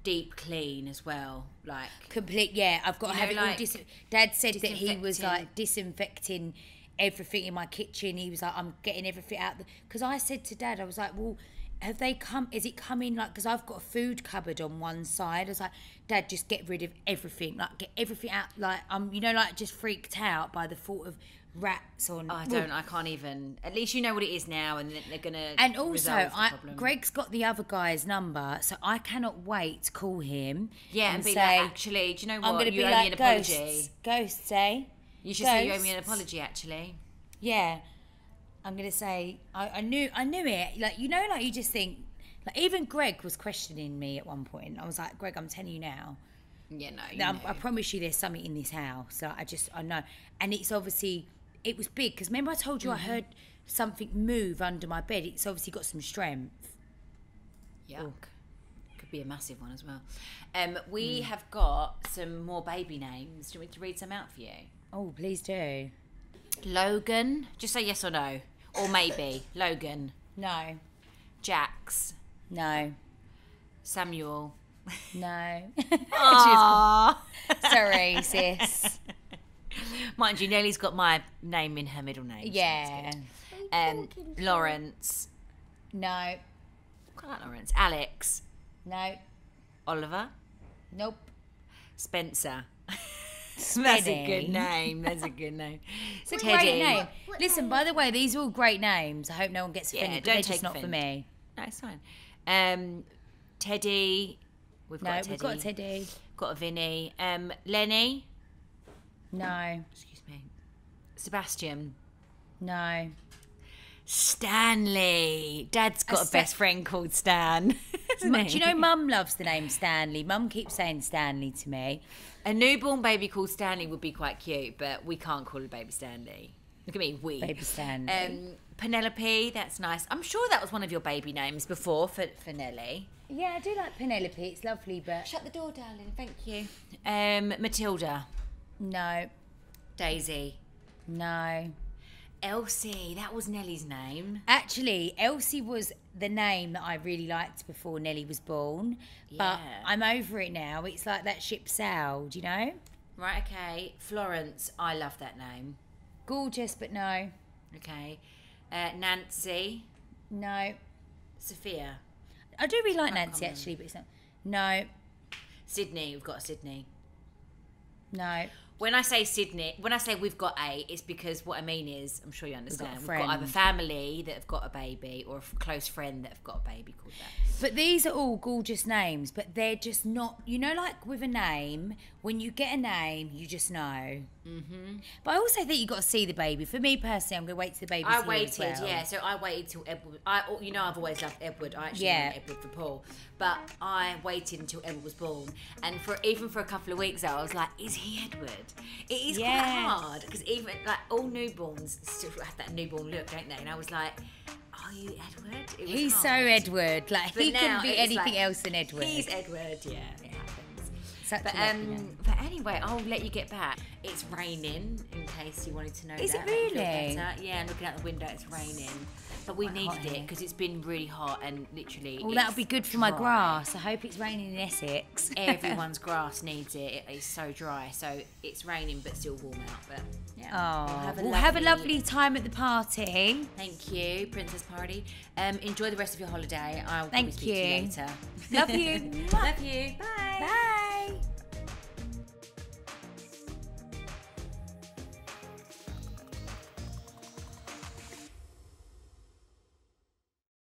[SPEAKER 2] deep clean as well. Like
[SPEAKER 1] complete. Yeah, I've got to
[SPEAKER 2] You
[SPEAKER 1] have
[SPEAKER 2] know,
[SPEAKER 1] it all. Dis- Dad said that he was like disinfecting everything in my kitchen. He was like, I'm getting everything out. Because I said to Dad, I was like, well. Have they come? Is it coming like? Because I've got a food cupboard on one side. I was like, Dad, just get rid of everything. Like, get everything out. Like, I'm, you know, like just freaked out by the thought of rats on.
[SPEAKER 2] Oh, I don't. I can't even. At least you know what it is now, and they're gonna.
[SPEAKER 1] And also, I. Greg's got the other guy's number, so I cannot wait to call him.
[SPEAKER 2] Yeah, and, be
[SPEAKER 1] say,
[SPEAKER 2] like, actually, do you know what?
[SPEAKER 1] I'm to
[SPEAKER 2] you
[SPEAKER 1] be like
[SPEAKER 2] an apology.
[SPEAKER 1] ghosts, ghosts, eh?
[SPEAKER 2] You should say you owe me an apology. Actually,
[SPEAKER 1] Yeah, I'm gonna say I, I knew I knew it. Like you know, like you just think. Like even Greg was questioning me at one point. I was like, Greg, I'm telling you now.
[SPEAKER 2] yeah, no, you
[SPEAKER 1] that
[SPEAKER 2] know.
[SPEAKER 1] I, I promise you, there's something in this house. So I just I know, and it's obviously it was big because remember I told you
[SPEAKER 2] Mm-hmm.
[SPEAKER 1] I heard something move under my bed. It's obviously got some strength.
[SPEAKER 2] Yuck. Could be a massive one as well. Um, we have got some more baby names. Do you want me to read some out for you?
[SPEAKER 1] Oh, please do.
[SPEAKER 2] Logan. Just say yes or no, or maybe Logan.
[SPEAKER 1] No,
[SPEAKER 2] Jax.
[SPEAKER 1] no,
[SPEAKER 2] Samuel.
[SPEAKER 1] no. Sorry, sis.
[SPEAKER 2] Mind you, Nellie's got my name in her middle name.
[SPEAKER 1] Yeah.
[SPEAKER 2] good. Um, Lawrence.
[SPEAKER 1] No,
[SPEAKER 2] Quite like Lawrence. Alex.
[SPEAKER 1] no,
[SPEAKER 2] Oliver.
[SPEAKER 1] nope.
[SPEAKER 2] Spencer. That's a good name. That's a good name.
[SPEAKER 1] It's a great name. Listen, by the way, these are all great names. I hope no one gets offended. but
[SPEAKER 2] don't take
[SPEAKER 1] just not for me.
[SPEAKER 2] No, it's fine. Um, Teddy. We've
[SPEAKER 1] No,
[SPEAKER 2] got a Teddy.
[SPEAKER 1] we've got Teddy.
[SPEAKER 2] Got a Vinny. Um, Lenny.
[SPEAKER 1] No,
[SPEAKER 2] Excuse me. Sebastian.
[SPEAKER 1] no.
[SPEAKER 2] Stanley. Dad's got
[SPEAKER 1] A
[SPEAKER 2] a,
[SPEAKER 1] Sta-
[SPEAKER 2] best friend called Stan. isn't
[SPEAKER 1] Mu-
[SPEAKER 2] he?
[SPEAKER 1] Do you know Mum loves the name Stanley? Mum keeps saying Stanley to me.
[SPEAKER 2] A newborn baby called Stanley would be quite cute, but we can't call a baby Stanley. Look at me, we.
[SPEAKER 1] Baby Stanley.
[SPEAKER 2] Um, Penelope, that's nice. I'm sure that was one of your baby names before for, for Nelly.
[SPEAKER 1] Yeah, I do like Penelope. It's lovely, but
[SPEAKER 2] Shut the door, darling. Thank you. Um, Matilda,
[SPEAKER 1] no,
[SPEAKER 2] Daisy,
[SPEAKER 1] no.
[SPEAKER 2] Elsie. That was Nelly's name.
[SPEAKER 1] Actually, Elsie was the name that I really liked before Nelly was born. But
[SPEAKER 2] Yeah.
[SPEAKER 1] I'm over it now. It's like that ship sailed, you know?
[SPEAKER 2] Right. Okay. Florence. I love that name.
[SPEAKER 1] Gorgeous, but no.
[SPEAKER 2] Okay. Uh, Nancy,
[SPEAKER 1] No.
[SPEAKER 2] Sophia,
[SPEAKER 1] I do really like
[SPEAKER 2] Quite
[SPEAKER 1] Nancy,
[SPEAKER 2] common.
[SPEAKER 1] actually, but it's not. No,
[SPEAKER 2] Sydney. We've got Sydney.
[SPEAKER 1] no.
[SPEAKER 2] When I say Sydney, when I say we've got a, it's because what I mean is, I'm sure you understand, we've got, either family that have got a baby or a close friend that have got a baby called that.
[SPEAKER 1] But these are all gorgeous names, but they're just not, you know, like with a name, when you get a name, you just know. Mm-hmm. But I also think you got to see the baby. For me personally, I'm going to wait till the baby's
[SPEAKER 2] I waited,
[SPEAKER 1] well.
[SPEAKER 2] yeah. So I waited till Edward. I, oh, you know, I've always loved Edward. I actually
[SPEAKER 1] Yeah.
[SPEAKER 2] Edward for Paul, but I waited until Edward was born, and for even for a couple of weeks, I was like, "Is he Edward?" It is
[SPEAKER 1] Yes.
[SPEAKER 2] quite hard because even like all newborns still have that newborn look, don't they? And I was like, "Are you Edward?"
[SPEAKER 1] He's so. Edward. Like,
[SPEAKER 2] But
[SPEAKER 1] he couldn't be anything
[SPEAKER 2] like,
[SPEAKER 1] else than Edward.
[SPEAKER 2] He's Edward. Yeah, happens.
[SPEAKER 1] Such
[SPEAKER 2] But
[SPEAKER 1] a
[SPEAKER 2] um, but anyway, I'll let you get back. It's raining, in case you wanted to know.
[SPEAKER 1] Is it
[SPEAKER 2] that. Feel
[SPEAKER 1] really?
[SPEAKER 2] Yeah, looking out the window, it's raining. But we needed it because it's been really hot and literally.
[SPEAKER 1] Well,
[SPEAKER 2] that'll
[SPEAKER 1] be good for my grass. I hope it's raining in Essex.
[SPEAKER 2] Everyone's grass needs it. It is so dry, so it's raining but still warm out. But yeah,
[SPEAKER 1] Oh, we'll have a lovely time at the party.
[SPEAKER 2] Thank you, Princess Party. Um, enjoy the rest of your holiday. I'll
[SPEAKER 1] Thank
[SPEAKER 2] speak to you
[SPEAKER 1] you.
[SPEAKER 2] later.
[SPEAKER 1] Love you.
[SPEAKER 2] Love you. Bye.
[SPEAKER 1] Bye.